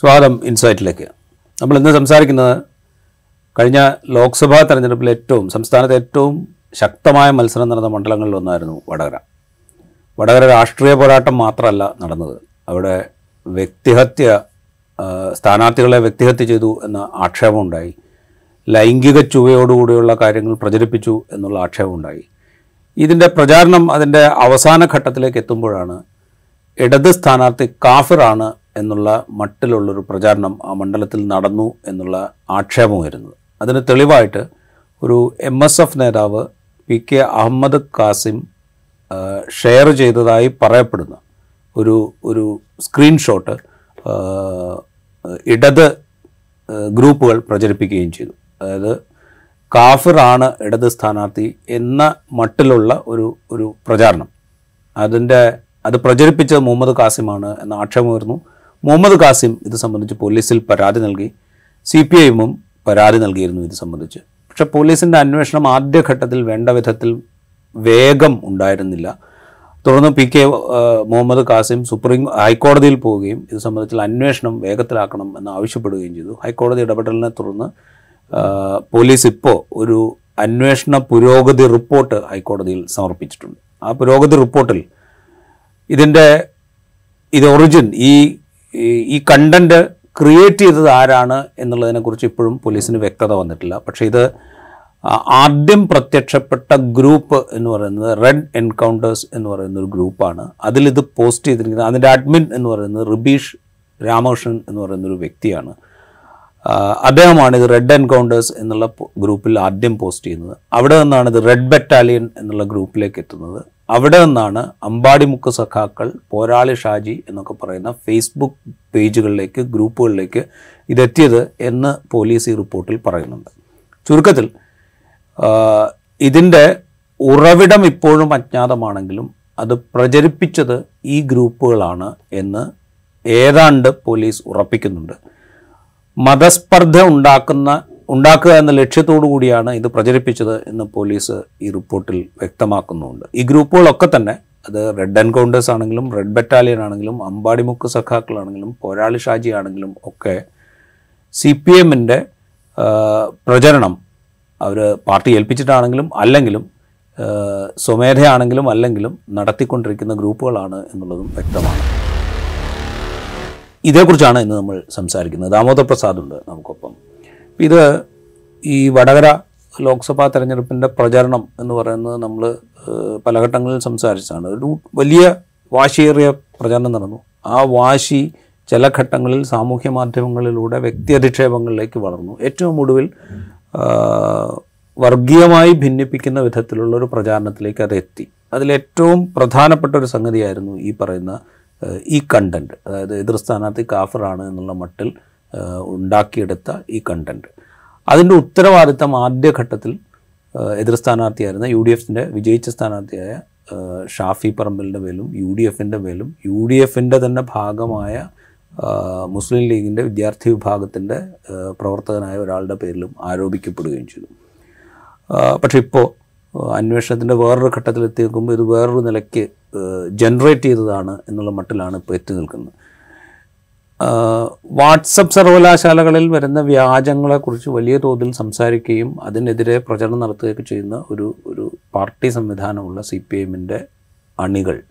സ്വാഗതം ഇൻസൈറ്റിലേക്ക്. നമ്മൾ ഇന്ന് സംസാരിക്കുന്നത് കഴിഞ്ഞ ലോക്സഭാ തെരഞ്ഞെടുപ്പിൽ ഏറ്റവും സംസ്ഥാനത്തെ ഏറ്റവും ശക്തമായ മത്സരം നടന്ന മണ്ഡലങ്ങളിൽ ഒന്നായിരുന്നു വടകര. വടകര രാഷ്ട്രീയ പോരാട്ടം മാത്രമല്ല നടന്നത്. അവിടെ വ്യക്തിഹത്യ സ്ഥാനാർത്ഥികളെ വ്യക്തിഹത്യ ചെയ്തു എന്ന ആക്ഷേപമുണ്ടായി ലൈംഗിക ചുവയോടുകൂടിയുള്ള കാര്യങ്ങൾ പ്രചരിപ്പിച്ചു എന്നുള്ള ആക്ഷേപമുണ്ടായി ഇതിന്റെ പ്രചാരണം അതിന്റെ അവസാന ഘട്ടത്തിലേക്ക് എത്തുമ്പോഴാണ് ഇടത് സ്ഥാനാർത്ഥി കാഫിറാണ് എന്നുള്ള മട്ടിലുള്ളൊരു പ്രചാരണം ആ മണ്ഡലത്തിൽ നടന്നു എന്നുള്ള ആക്ഷേപം വരുന്നത് അതിന് തെളിവായിട്ട് ഒരു എം എസ് എഫ് നേതാവ് P K Ahammed Kasim share ചെയ്തതായി പറയപ്പെടുന്ന. ഒരു ഒരു സ്ക്രീൻഷോട്ട് ഇടത് ഗ്രൂപ്പുകൾ പ്രചരിപ്പിക്കുകയും ചെയ്തു. അതായത് കാഫിറാണ് ഇടത് സ്ഥാനാർത്ഥി എന്ന മട്ടിലുള്ള ഒരു ഒരു പ്രചാരണം. അതിന്റെ അത് പ്രചരിപ്പിച്ചത് മുഹമ്മദ് കാസിമാണ് എന്ന ആക്ഷേപം വരുന്നു മുഹമ്മദ് കാസിം ഇത് സംബന്ധിച്ച് പോലീസിൽ പരാതി നൽകി. സി പി ഐഎമ്മും പരാതി നൽകിയിരുന്നു ഇത് സംബന്ധിച്ച്. പക്ഷെ പോലീസിന്റെ അന്വേഷണം ആദ്യഘട്ടത്തിൽ വേണ്ട വിധത്തിൽ വേഗം ഉണ്ടായിരുന്നില്ല. തുടർന്ന് P K Muhammad Kasim supreme ഹൈക്കോടതിയിൽ പോവുകയും ഇത് സംബന്ധിച്ചുള്ള അന്വേഷണം വേഗത്തിലാക്കണം എന്ന് ആവശ്യപ്പെടുകയും ചെയ്തു. ഹൈക്കോടതി ഇടപെടലിനെ തുടർന്ന് പോലീസ് ഇപ്പോൾ ഒരു അന്വേഷണ പുരോഗതി റിപ്പോർട്ട് ഹൈക്കോടതിയിൽ സമർപ്പിച്ചിട്ടുണ്ട്. ആ പുരോഗതി റിപ്പോർട്ടിൽ ഇതിന്റെ ഇത് ഒറിജിൻ ഈ ഈ- കണ്ടന്റ് ക്രിയേറ്റ് ചെയ്തത് ആരാണ് എന്നുള്ളതിനെക്കുറിച്ച് ഇപ്പോഴും പോലീസിന് വ്യക്തത വന്നിട്ടില്ല. പക്ഷേ ഇത് ആദ്യം പ്രത്യക്ഷപ്പെട്ട ഗ്രൂപ്പ് എന്ന് പറയുന്നത് റെഡ് എൻകൗണ്ടേഴ്സ് എന്ന് പറയുന്ന ഒരു ഗ്രൂപ്പാണ്. അതിലിത് പോസ്റ്റ് ചെയ്തിരിക്കുന്നത് അതിന്റെ അഡ്മിൻ എന്ന് പറയുന്നത് റിബീഷ് രാമകൃഷ്ണൻ എന്ന് പറയുന്ന ഒരു വ്യക്തിയാണ്. അദ്ദേഹമാണ് ഇത് റെഡ് എൻകൗണ്ടേഴ്സ് എന്നുള്ള ഗ്രൂപ്പിൽ ആദ്യം പോസ്റ്റ് ചെയ്യുന്നത്. അവിടെ നിന്നാണ് ഇത് റെഡ് ബറ്റാലിയൻ എന്നുള്ള ഗ്രൂപ്പിലേക്ക് എത്തുന്നത്. അവിടെ നിന്നാണ് അമ്പാടിമുക്ക് സഖാക്കൾ പോരാളി ഷാജി എന്നൊക്കെ പറയുന്ന ഫേസ്ബുക്ക് പേജുകളിലേക്ക് ഗ്രൂപ്പുകളിലേക്ക് ഇതെത്തിയത് എന്ന് പോലീസ് ഈ റിപ്പോർട്ടിൽ പറയുന്നുണ്ട്. ചുരുക്കത്തിൽ ഇതിന്റെ ഉറവിടം ഇപ്പോഴും അജ്ഞാതമാണെങ്കിലും അത് പ്രചരിപ്പിച്ചത് ഈ ഗ്രൂപ്പുകളാണ് എന്ന് ഏതാണ്ട് പോലീസ് ഉറപ്പിക്കുന്നുണ്ട്. മതസ്പർദ്ധ ഉണ്ടാക്കുന്ന ഉണ്ടാക്കുക എന്ന ലക്ഷ്യത്തോടു കൂടിയാണ് ഇത് പ്രചരിപ്പിച്ചത് എന്ന് പോലീസ് ഈ റിപ്പോർട്ടിൽ വ്യക്തമാക്കുന്നുണ്ട്. ഈ ഗ്രൂപ്പുകളൊക്കെ തന്നെ അത് റെഡ് എൻകൗണ്ടേഴ്സ് ആണെങ്കിലും റെഡ് ബറ്റാലിയൻ ആണെങ്കിലും അമ്പാടിമുക്ക് സഖാക്കളാണെങ്കിലും പോരാളി ഷാജി ആണെങ്കിലും ഒക്കെ സി പി എമ്മിന്റെ പ്രചരണം അവർ പാർട്ടി ഏൽപ്പിച്ചിട്ടാണെങ്കിലും അല്ലെങ്കിലും സ്വമേധയാണെങ്കിലും അല്ലെങ്കിലും നടത്തിക്കൊണ്ടിരിക്കുന്ന ഗ്രൂപ്പുകളാണ് എന്നുള്ളതും വ്യക്തമാണ്. ഇതേക്കുറിച്ചാണ് ഇന്ന് നമ്മൾ സംസാരിക്കുന്നത്. ദാമോദർ പ്രസാദ് ഉണ്ട് നമുക്കൊപ്പം. ഇത് ഈ വടകര ലോക്സഭാ തെരഞ്ഞെടുപ്പിന്റെ പ്രചരണം എന്ന് പറയുന്നത് നമ്മൾ പല ഘട്ടങ്ങളിൽ സംസാരിച്ചതാണ്. ഒരു വലിയ വാശിയേറിയ പ്രചരണം നടന്നു. ആ വാശി ചില ഘട്ടങ്ങളിൽ സാമൂഹ്യ മാധ്യമങ്ങളിലൂടെ വ്യക്തി അധിക്ഷേപങ്ങളിലേക്ക് വളർന്നു. ഏറ്റവും ഒടുവിൽ വർഗീയമായി ഭിന്നിപ്പിക്കുന്ന വിധത്തിലുള്ള ഒരു പ്രചാരണത്തിലേക്ക് അത് എത്തി. അതിലേറ്റവും പ്രധാനപ്പെട്ട ഒരു സംഗതിയായിരുന്നു ഈ പറയുന്ന ഈ കണ്ടന്റ് അതായത് എതിർ സ്ഥാനാർത്ഥി കാഫറാണ് എന്നുള്ള മട്ടിൽ ഉണ്ടാക്കിയെടുത്ത ഈ കണ്ടന്റ് അതിന്റെ ഉത്തരവാദിത്തം ആദ്യഘട്ടത്തിൽ എതിർ സ്ഥാനാർത്ഥിയായിരുന്ന യു ഡി എഫിന്റെ വിജയിച്ച സ്ഥാനാർത്ഥിയായ ഷാഫി പറമ്പലിന്റെ മേലും യു ഡി എഫിന്റെ മേലും യു ഡി എഫിന്റെ തന്നെ ഭാഗമായ മുസ്ലിം ലീഗിന്റെ വിദ്യാർത്ഥി വിഭാഗത്തിന്റെ പ്രവർത്തകനായ ഒരാളുടെ പേരിലും ആരോപിക്കപ്പെടുകയും ചെയ്തു. പക്ഷേ ഇപ്പോൾ അന്വേഷണത്തിന്റെ വേറൊരു ഘട്ടത്തിൽ എത്തി നിൽക്കുമ്പോൾ ഇത് വേറൊരു നിലയ്ക്ക് ജനറേറ്റ് ചെയ്തതാണ് എന്നുള്ള മട്ടിലാണ് ഇപ്പോൾ എത്തി നിൽക്കുന്നത്. വാട്സപ്പ് സർവകലാശാലകളിൽ വരുന്ന വ്യാജങ്ങളെക്കുറിച്ച് വലിയ തോതിൽ സംസാരിക്കുകയും അതിനെതിരെ പ്രചരണം നടത്തുകയൊക്കെ ചെയ്യുന്ന ഒരു ഒരു പാർട്ടി സംവിധാനമുള്ള സി പി എമ്മിന്റെ അണികൾ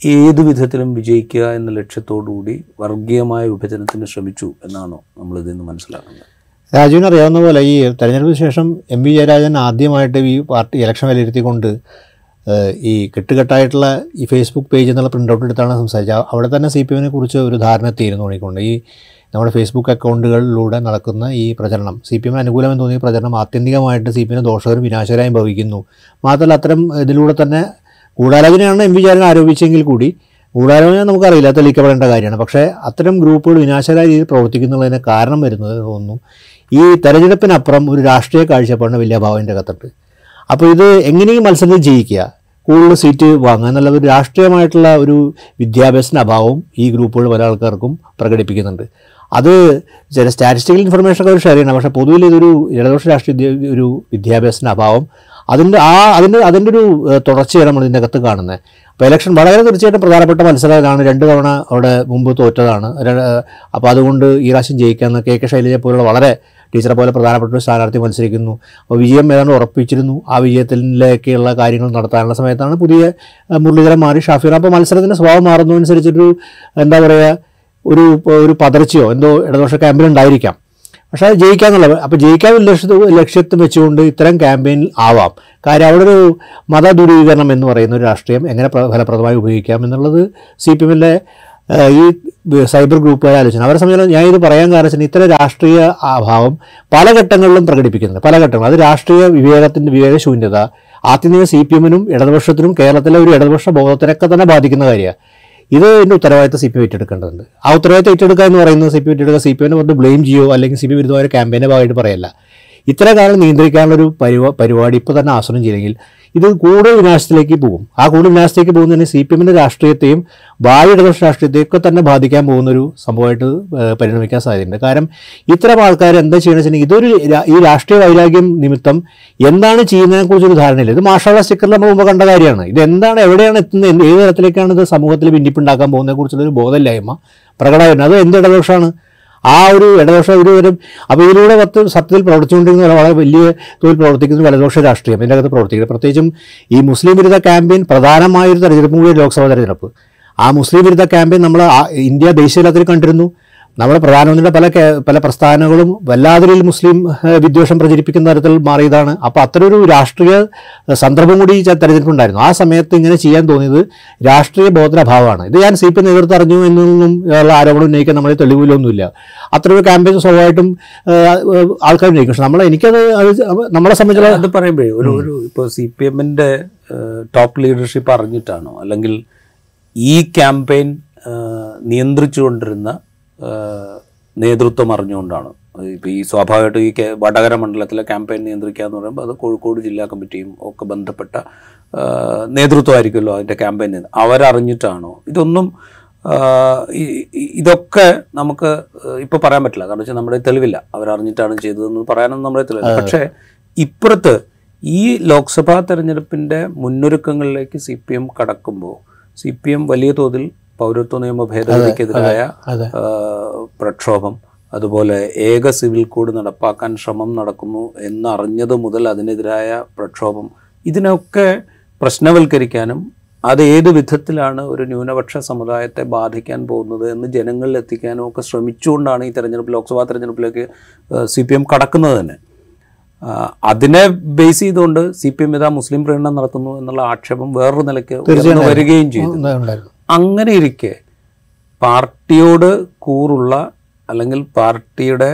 ഏത് വിധത്തിലും വിജയിക്കുക എന്ന ലക്ഷ്യത്തോടുകൂടി വർഗീയമായ വിഭജനത്തിന് ശ്രമിച്ചു എന്നാണോ നമ്മളിതിൽ നിന്ന് മനസ്സിലാക്കുന്നത്? രാജുവിന് അറിയാവുന്ന പോലെ ഈ തെരഞ്ഞെടുപ്പിന് ശേഷം എം വി ജയരാജൻ ആദ്യമായിട്ട് ഈ പാർട്ടി ഇലക്ഷൻ വിലയിരുത്തിക്കൊണ്ട് ഈ കെട്ടുകെട്ടായിട്ടുള്ള ഈ ഫേസ്ബുക്ക് പേജ് എന്നുള്ള പ്രിന്റ് ഔട്ട് എടുത്താണ് സംസാരിച്ചത്. അവിടെ തന്നെ സി പി എമ്മിനെ കുറിച്ച് ഒരു ധാരണ എത്തിയിരുന്നു തോന്നിക്കൊണ്ട് ഈ നമ്മുടെ ഫേസ്ബുക്ക് അക്കൗണ്ടുകളിലൂടെ നടക്കുന്ന ഈ പ്രചരണം സി പി എമ്മിന് അനുകൂലമെന്ന് തോന്നിയ പ്രചരണം ആത്യന്തികമായിട്ട് സി പി എമ്മിനെ ദോഷകരും വിനാശകരായും ഭവിക്കുന്നു. മാത്രമല്ല അത്തരം ഇതിലൂടെ തന്നെ ഗൂഢാലോചനയാണ് എം വി ചാരൻ ആരോപിച്ചെങ്കിൽ കൂടി ഗൂഢാലോചന നമുക്കറിയില്ല തെളിയിക്കപ്പെടേണ്ട കാര്യമാണ്. പക്ഷേ അത്തരം ഗ്രൂപ്പുകൾ വിനാശകരായ രീതിയിൽ പ്രവർത്തിക്കുന്നുള്ളതിന് കാരണം വരുന്നത് തോന്നുന്നു. ഈ തെരഞ്ഞെടുപ്പിനപ്പുറം ഒരു രാഷ്ട്രീയ കാഴ്ചപ്പാടിന് വലിയ അഭാവത്തിന്റെ അകത്തുണ്ട്. അപ്പോൾ ഇത് എങ്ങനെയും മത്സരത്തിൽ ജയിക്കുക. കൂടുതൽ സീറ്റ് വാങ്ങുക. എന്നുള്ള ഒരു രാഷ്ട്രീയമായിട്ടുള്ള ഒരു വിദ്യാഭ്യാസത്തിന്റെ അഭാവം ഈ ഗ്രൂപ്പുകൾ പല ആൾക്കാർക്കും പ്രകടിപ്പിക്കുന്നുണ്ട്. അത് ചില സ്റ്റാറ്റിസ്റ്റിക്കൽ ഇൻഫർമേഷൻ ഒക്കെ ഷെയർ ചെയ്യണം പക്ഷേ പൊതുവിൽ ഇതൊരു ഇടതുപക്ഷ രാഷ്ട്രീയ ഒരു വിദ്യാഭ്യാസത്തിന്റെ അഭാവം. അതിന്റെ ആ അതിന്റെ അതിന്റെ ഒരു തുടർച്ചയാണ് നമ്മൾ ഇതിന്റെ അകത്ത് കാണുന്നത്. അപ്പോൾ ഇലക്ഷൻ വളരെ തീർച്ചയായിട്ടും പ്രധാനപ്പെട്ട മത്സരമാണ് രണ്ട് തവണ അവിടെ മുമ്പ് തോറ്റതാണ്. അപ്പോൾ അതുകൊണ്ട് ഈ പ്രാവശ്യം ജയിക്കാമെന്ന് കെ കെ ശൈലജ പോലുള്ള വളരെ ടീച്ചറെ പോലെ പ്രധാനപ്പെട്ട ഒരു സ്ഥാനാർത്ഥി മത്സരിക്കുന്നു. അപ്പോൾ വിജയം ഏതാണ്ട് ഉറപ്പിച്ചിരുന്നു. ആ വിജയത്തിലേക്കുള്ള കാര്യങ്ങൾ നടത്താനുള്ള സമയത്താണ് പുതിയ മുരളീധരൻ മാറി ഷാഫിർ അപ്പോൾ മത്സരത്തിന്റെ സ്വഭാവം മാറുന്നതനുസരിച്ചൊരു എന്താ പറയുക ഒരു ഒരു പതർച്ചയോ എന്തോ ഇടതുപക്ഷ ക്യാമ്പിലുണ്ടായിരിക്കാം പക്ഷേ അത് ജയിക്കാന്നുള്ളത് അപ്പോൾ ജയിക്കാൻ ലക്ഷ്യത്ത് ലക്ഷ്യത്തിൽ വെച്ചുകൊണ്ട് ഇത്തരം ക്യാമ്പയിൻ ആവാം. കാര്യം അവിടെ ഒരു മതദൂരീകരണം എന്ന് പറയുന്ന ഒരു രാഷ്ട്രീയം എങ്ങനെ പ്ര- ഫലപ്രദമായി ഉപയോഗിക്കാം എന്നുള്ളത് സി പി എമ്മിലെ ഈ സൈബർ ഗ്രൂപ്പുകാരെ ആലോചന അവരെ സംബന്ധിച്ച് ഞാൻ ഇത് പറയാൻ കാരണം ഇത്തരം രാഷ്ട്രീയ അഭാവം പല ഘട്ടങ്ങളിലും പ്രകടിപ്പിക്കുന്നുണ്ട്. പല ഘട്ടങ്ങളും അത് രാഷ്ട്രീയ വിവേകത്തിന്റെ വിവേകശൂന്യത ആത്യന്തിക സി പി എമ്മിനും ഇടതുപക്ഷത്തിനും കേരളത്തിലെ ഒരു ഇടതുപക്ഷ ബോധത്തിനൊക്കെ തന്നെ ബാധിക്കുന്ന കാര്യമാണ്. ഇത് ഇതിന്റെ ഉത്തരവാദിത്തം സി പി എം ഏറ്റെടുക്കേണ്ടതുണ്ട്. ആ ഉത്തരവാദിത്തം ഏറ്റെടുക്കുക എന്ന് പറയുന്നത് സി പി എം ഏറ്റെടുക്കുക സി പി എമ്മിനെ കൊണ്ട് ബ്ലെയിം ചെയ്യോ അല്ലെങ്കിൽ സി പി വിരുദ്ധമായ ഒരു ക്യാമ്പയിന്റെ ഭാഗമായിട്ട് പറയല്ല. ഇത്തരം കാലം നിയന്ത്രിക്കാനുള്ളൊരു പരിപാ പരിപാടി ഇപ്പോൾ തന്നെ ആസനം ചെയ്തെങ്കിൽ ഇത് കൂടുതൽ വിനാശത്തിലേക്ക് പോകും. ആ കൂടുതൽ വിനാശത്തിലേക്ക് പോകുന്നതിന് സി പി എമ്മിന്റെ രാഷ്ട്രീയത്തെയും ഭാവി രാഷ്ട്രീയത്തെയും ഒക്കെ തന്നെ ബാധിക്കാൻ പോകുന്നൊരു സംഭവമായിട്ട് പരിണമിക്കാൻ സാധ്യതയുണ്ട്. കാരണം ഇത്തരം ആൾക്കാർ എന്താ ചെയ്യണമെന്ന് വെച്ചിട്ടുണ്ടെങ്കിൽ ഇതൊരു ഈ രാഷ്ട്രീയ വൈരാഗ്യം നിമിത്തം എന്താണ് ചെയ്യുന്നതിനെ കുറിച്ചൊരു ധാരണയില്ല. ഇത് മാഷാള സ്റ്റിക്കറിൽ നമ്മൾ മുമ്പ് കണ്ട കാര്യമാണ്. ഇത് എന്താണ് എവിടെയാണ് എത്തുന്നത് ഏത് തരത്തിലേക്കാണ് ഇത് സമൂഹത്തിൽ ഭിന്നിപ്പുണ്ടാക്കാൻ പോകുന്നതിനെ കുറിച്ചുള്ളൊരു ബോധമില്ലായ്മ പ്രകടമായിരുന്നു അത് എന്ത് ഇടദോഷമാണ് ആ ഒരു ഇടദോഷ ഒരുവരും അപ്പോൾ ഇതിലൂടെ പത്ത് സത്യത്തിൽ പ്രവർത്തിച്ചുകൊണ്ടിരിക്കുന്ന വളരെ വലിയ തോതിൽ പ്രവർത്തിക്കുന്ന വലതുപക്ഷ രാഷ്ട്രീയം ഇതിന്റെ അകത്ത് പ്രവർത്തിക്കുന്നത് പ്രത്യേകിച്ചും ഈ മുസ്ലിം വിരുദ്ധ ക്യാമ്പയിൻ പ്രധാനമായൊരു തെരഞ്ഞെടുപ്പ് കൂടി ലോക്സഭാ തെരഞ്ഞെടുപ്പ്. ആ മുസ്ലിം വിരുദ്ധ ക്യാമ്പയിൻ നമ്മൾ ഇന്ത്യ ദേശീയ തലത്തിൽ കണ്ടിരുന്നു. നമ്മുടെ പ്രധാനമന്ത്രിയുടെ പല പല പ്രസ്ഥാനങ്ങളും വല്ലാതൊരു മുസ്ലിം വിദ്വേഷം പ്രചരിപ്പിക്കുന്ന തരത്തിൽ മാറിയതാണ്. അപ്പോൾ അത്തരൊരു രാഷ്ട്രീയ സന്ദർഭം കൂടി ഈ തെരഞ്ഞെടുപ്പുണ്ടായിരുന്നു. ആ സമയത്ത് ഇങ്ങനെ ചെയ്യാൻ തോന്നിയത് രാഷ്ട്രീയ ബോധനഭാവമാണ്. ഇത് ഞാൻ സി പി നേതൃത്വം അറിഞ്ഞു എന്നൊന്നും ഉള്ള ആരോപണം ഉന്നയിക്കാൻ നമ്മളെ തെളിവിലൊന്നുമില്ല. അത്രയൊരു ക്യാമ്പയിൻ ഏഹ്, ആൾക്കാർ ഉന്നയിക്കും. പക്ഷെ നമ്മളെ എനിക്കത് നമ്മളെ സംബന്ധിച്ചുള്ള അത് പറയുമ്പോഴേ ഒരു ഒരു ഇപ്പോൾ സി പി എമ്മിന്റെ ടോപ്പ് ലീഡർഷിപ്പ് അറിഞ്ഞിട്ടാണോ? അല്ലെങ്കിൽ ഈ ക്യാമ്പയിൻ നിയന്ത്രിച്ചുകൊണ്ടിരുന്ന നേതൃത്വം അറിഞ്ഞുകൊണ്ടാണ്. ഇപ്പോൾ ഈ സ്വാഭാവികമായിട്ടും ഈ വടകര മണ്ഡലത്തിലെ ക്യാമ്പയിൻ നിയന്ത്രിക്കുക എന്ന് പറയുമ്പോൾ അത് കോഴിക്കോട് ജില്ലാ കമ്മിറ്റിയും ഒക്കെ ബന്ധപ്പെട്ട നേതൃത്വമായിരിക്കുമല്ലോ അതിന്റെ ക്യാമ്പയിൻ അവരറിഞ്ഞിട്ടാണോ? ഇതൊന്നും ഇതൊക്കെ നമുക്ക് ഇപ്പോൾ പറയാൻ പറ്റില്ല. കാരണം വെച്ചാൽ നമ്മുടെ തെളിവില്ല. അവരറിഞ്ഞിട്ടാണ് ചെയ്തതെന്ന് പറയാനൊന്നും നമ്മുടെ തെളിവില്ല. പക്ഷേ ഇപ്പുറത്ത് ഈ ലോക്സഭാ തെരഞ്ഞെടുപ്പിന്റെ മുന്നൊരുക്കങ്ങളിലേക്ക് സി പി എം കടക്കുമ്പോൾ സി പി എം വലിയ തോതിൽ പൗരത്വ നിയമ ഭേദഗതിക്കെതിരായ. പ്രക്ഷോഭം. അതുപോലെ ഏക സിവിൽ കോഡ് നടപ്പാക്കാൻ ശ്രമം നടക്കുന്നു എന്നറിഞ്ഞത് മുതൽ അതിനെതിരായ പ്രക്ഷോഭം. ഇതിനൊക്കെ പ്രശ്നവൽക്കരിക്കാനും അത് ഏത് വിധത്തിലാണ് ഒരു ന്യൂനപക്ഷ സമുദായത്തെ ബാധിക്കാൻ പോകുന്നത് എന്ന് ജനങ്ങളിൽ എത്തിക്കാനും ഒക്കെ ശ്രമിച്ചുകൊണ്ടാണ് ഈ തെരഞ്ഞെടുപ്പ് ലോക്സഭാ തെരഞ്ഞെടുപ്പിലേക്ക് സി പി എം കടക്കുന്നത് തന്നെ. അതിനെ ബേസ് ചെയ്തുകൊണ്ട് സി പി എം ഇതാ മുസ്ലിം പ്രകടനം നടത്തുന്നു എന്നുള്ള ആക്ഷേപം വേറൊരു നിലയ്ക്ക് വരികയും ചെയ്തു. അങ്ങനെ ഇരിക്കെ പാർട്ടിയോട് കൂറുള്ള അല്ലെങ്കിൽ പാർട്ടിയുടെ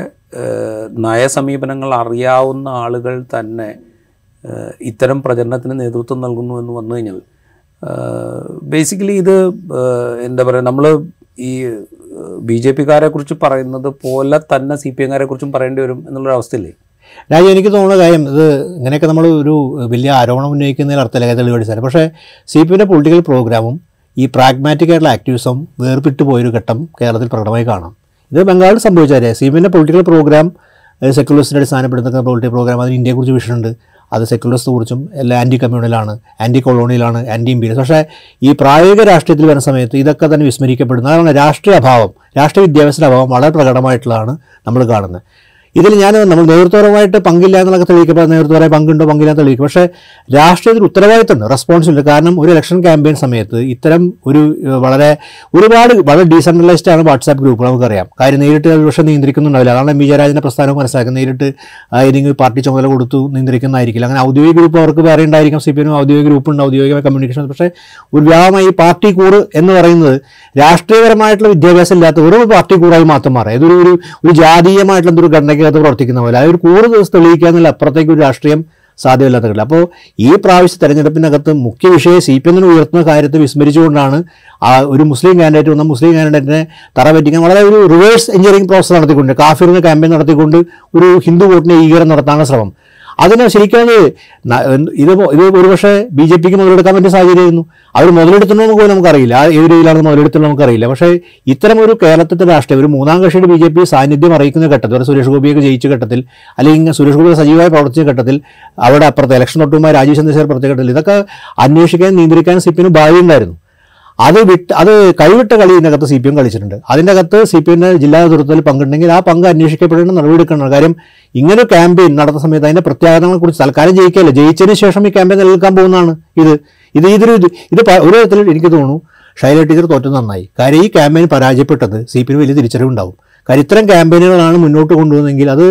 നയസമീപനങ്ങൾ അറിയാവുന്ന ആളുകൾ തന്നെ ഇത്തരം പ്രചരണത്തിന് നേതൃത്വം നൽകുന്നു എന്ന് വന്നു കഴിഞ്ഞാൽ ബേസിക്കലി ഇത് എന്താ പറയുക നമ്മൾ ഈ ബി ജെ പിക്കാരെ കുറിച്ച് പറയുന്നത് പോലെ തന്നെ സി പി എംകാരെ കുറിച്ചും പറയേണ്ടി വരും എന്നുള്ളൊരവസ്ഥയില്ലേ രാജു എനിക്ക് തോന്നുന്ന കാര്യം ഇത് ഇങ്ങനെയൊക്കെ നമ്മൾ ഒരു വലിയ ആരോപണം ഉന്നയിക്കുന്നതിൽ അർത്ഥമില്ല തെളിവടിച്ചാൽ പക്ഷേ സി പി എമ്മിന്റെ പൊളിറ്റിക്കൽ പ്രോഗ്രാമും ഈ പ്രാഗ്മാറ്റിക് ആയിട്ടുള്ള ആക്ടിവിസം വേർപിട്ട് പോയൊരു ഘട്ടം കേരളത്തിൽ പ്രകടമായി കാണാം. ഇത് ബംഗാളിൽ സംഭവിച്ചാലേ സി പി എമ്മിന്റെ പൊളിറ്റിക്കൽ പ്രോഗ്രാം സെക്യുലറിസ്റ്റിനെ അടിസ്ഥാനപ്പെടുന്ന പൊളിറ്റിക്കൽ പ്രോഗ്രാം അതിന് ഇന്ത്യയെക്കുറിച്ച് വിഷനുണ്ട് അത് സെക്യുലറിസ്റ്റ് കുറിച്ചും എല്ലാം ആന്റി കമ്മ്യൂണലാണ് ആന്റി കൊളോണിയലാണ് ആന്റി ഇമ്പീരിയൽ പക്ഷേ ഈ പ്രായോഗിക രാഷ്ട്രീയത്തിൽ വരുന്ന സമയത്ത് ഇതൊക്കെ തന്നെ വിസ്മരിക്കപ്പെടുന്നു. അതാണ് രാഷ്ട്രീയ അഭാവം. രാഷ്ട്രീയ വിദ്യാഭ്യാസത്തിന്റെ അഭാവം വളരെ പ്രകടമായിട്ടുള്ളതാണ് നമ്മൾ കാണുന്നത്. ഇതിൽ ഞാൻ നമ്മൾ നേതൃത്വപരമായിട്ട് പങ്കില്ല എന്നുള്ളതൊക്കെ തെളിയിക്കപ്പോൾ നേതൃത്വപരമായി പങ്കുണ്ടോ പങ്കില്ല എന്ന് തെളിയിക്കും. പക്ഷേ രാഷ്ട്രീയത്തിൽ ഉത്തരവാദിത്തമുണ്ട് റെസ്പോൺസിബിലിറ്റി കാരണം ഒരു ഇലക്ഷൻ ക്യാമ്പയിൻ സമയത്ത് ഇത്തരം ഒരു വളരെ ഒരുപാട് വളരെ ഡീസെൻട്രലൈസ്ഡ് ആണ് വാട്സാപ്പ് ഗ്രൂപ്പ് നമുക്കറിയാം. കാര്യം നേരിട്ട് പക്ഷേ നിയന്ത്രിക്കുന്നുണ്ടാവില്ല. അതാണ് എം വി ജയരാജന്റെ പ്രസ്ഥാനം മനസ്സിലാക്കുന്നത്. നേരിട്ട് ഏതെങ്കിലും പാർട്ടി ചുമതല കൊടുത്തു നിയന്ത്രിക്കുന്നതായിരിക്കില്ല. അങ്ങനെ ഔദ്യോഗിക ഗ്രൂപ്പ് അവർക്ക് വേറെ ഉണ്ടായിരിക്കും. സി പി എമ്മും ഔദ്യോഗിക ഗ്രൂപ്പ് ഉണ്ട് ഔദ്യോഗിക കമ്മ്യൂണിക്കേഷൻ പക്ഷേ ഒരു വ്യാപകമായി പാർട്ടി കൂറ് എന്ന് പറയുന്നത് രാഷ്ട്രീയപരമായിട്ടുള്ള വിദ്യാഭ്യാസം ഇല്ലാത്ത ഒരു പാർട്ടി കൂറായി മാത്രം മാറുക ഇതൊരു ഒരു ജാതീയമായിട്ടുള്ള എന്തൊരു ഘടനയ്ക്കകത്ത് പ്രവർത്തിക്കുന്ന പോലെ. ആ ഒരു ദിവസം തെളിയിക്കുക എന്നുള്ള അപ്പുറത്തേക്ക് ഒരു രാഷ്ട്രീയം സാധ്യമല്ലാത്ത അപ്പോൾ ഈ പ്രാവശ്യ തെരഞ്ഞെടുപ്പിനകത്ത് മുഖ്യ വിഷയം സി പി എമ്മിന് ഉയർത്തുന്ന കാര്യത്തെ വിസ്മരിച്ചുകൊണ്ടാണ് ആ ഒരു മുസ്ലിം കാൻഡിഡേറ്റ് വന്ന മുസ്ലിം കാൻഡിഡേറ്റിനെ തറ പറ്റിക്കാൻ വളരെ ഒരു റിവേഴ്സ് എഞ്ചിനീയറിംഗ് പ്രോസസ് നടത്തിക്കൊണ്ട് കാഫിറിന് ക്യാമ്പയിൻ നടത്തിക്കൊണ്ട് ഒരു ഹിന്ദു വോട്ടിനെ ഈകരം നടത്താനുള്ള ശ്രമം. അതിന് ശരിക്കും ഇത് ഇത് ഒരുപക്ഷെ ബി ജെ പിക്ക് മുതലെടുക്കാൻ പറ്റിയ സാഹചര്യമായിരുന്നു. അവർ മുതലെടുത്തുണ്ടോ എന്ന് പോലും നമുക്കറിയില്ല. ആ ഏത് രീതിയിലാണ് മുതലെടുത്തുള്ളത് നമുക്കറിയില്ല. പക്ഷേ ഇത്തരം ഒരു കേരളത്തിലെ രാഷ്ട്രീയം ഒരു മൂന്നാം കക്ഷിയുടെ ബി ജെ പി സാന്നിധ്യം അറിയിക്കുന്ന ഘട്ടത്തിൽ ഒരു സുരേഷ് ഗോപിയൊക്കെ ജയിച്ച ഘട്ടത്തിൽ അല്ലെങ്കിൽ സുരേഷ് ഗോപി സജീവമായി പ്രവർത്തിച്ച ഘട്ടത്തിൽ അവിടെ അപ്പുറത്ത് ഇലക്ഷൻ തൊട്ടുമായി രാജീവ് ചന്ദ്രശേഖർ പ്രത്യേക ഘട്ടത്തിൽ ഇതൊക്കെ അന്വേഷിക്കാൻ നിയന്ത്രിക്കാൻ സിപ്പിന് ഭാവി ഉണ്ടായിരുന്നു അത് വിട്ട് അത് കൈവിട്ട കളി ഇതിനകത്ത് സി പി എം കളിച്ചിട്ടുണ്ട്. അതിന്റെ അകത്ത് സി പി എമ്മിന് ജില്ലാ നേതൃത്വത്തിൽ പങ്കുണ്ടെങ്കിൽ ആ പങ്ക് അന്വേഷിക്കപ്പെടേണ്ട നടപടിയെടുക്കണം. കാര്യം ഇങ്ങനെ ക്യാമ്പയിൻ നടത്തുന്ന സമയത്ത് അതിന്റെ പ്രത്യാഘാതങ്ങളെ കുറിച്ച് തൽക്കാലം ജയിക്കുകയല്ല ജയിച്ചതിന് ശേഷം ഈ ക്യാമ്പയിൻ നിലനിൽക്കാൻ പോകുന്നതാണ് ഇത്. ഇത് ഇതൊരു ഇത് ഇത് ഒരു തരത്തിൽ എനിക്ക് തോന്നുന്നു ഷൈല ടീച്ചർ തോറ്റം നന്നായി. കാര്യം ഈ ക്യാമ്പയിൻ പരാജയപ്പെട്ടത് സി പി എം വലിയ തിരിച്ചറിവുണ്ടാവും. കാര്യം ഇത്തരം ക്യാമ്പയിനുകളാണ് മുന്നോട്ട് കൊണ്ടുവന്നതെങ്കിൽ അത്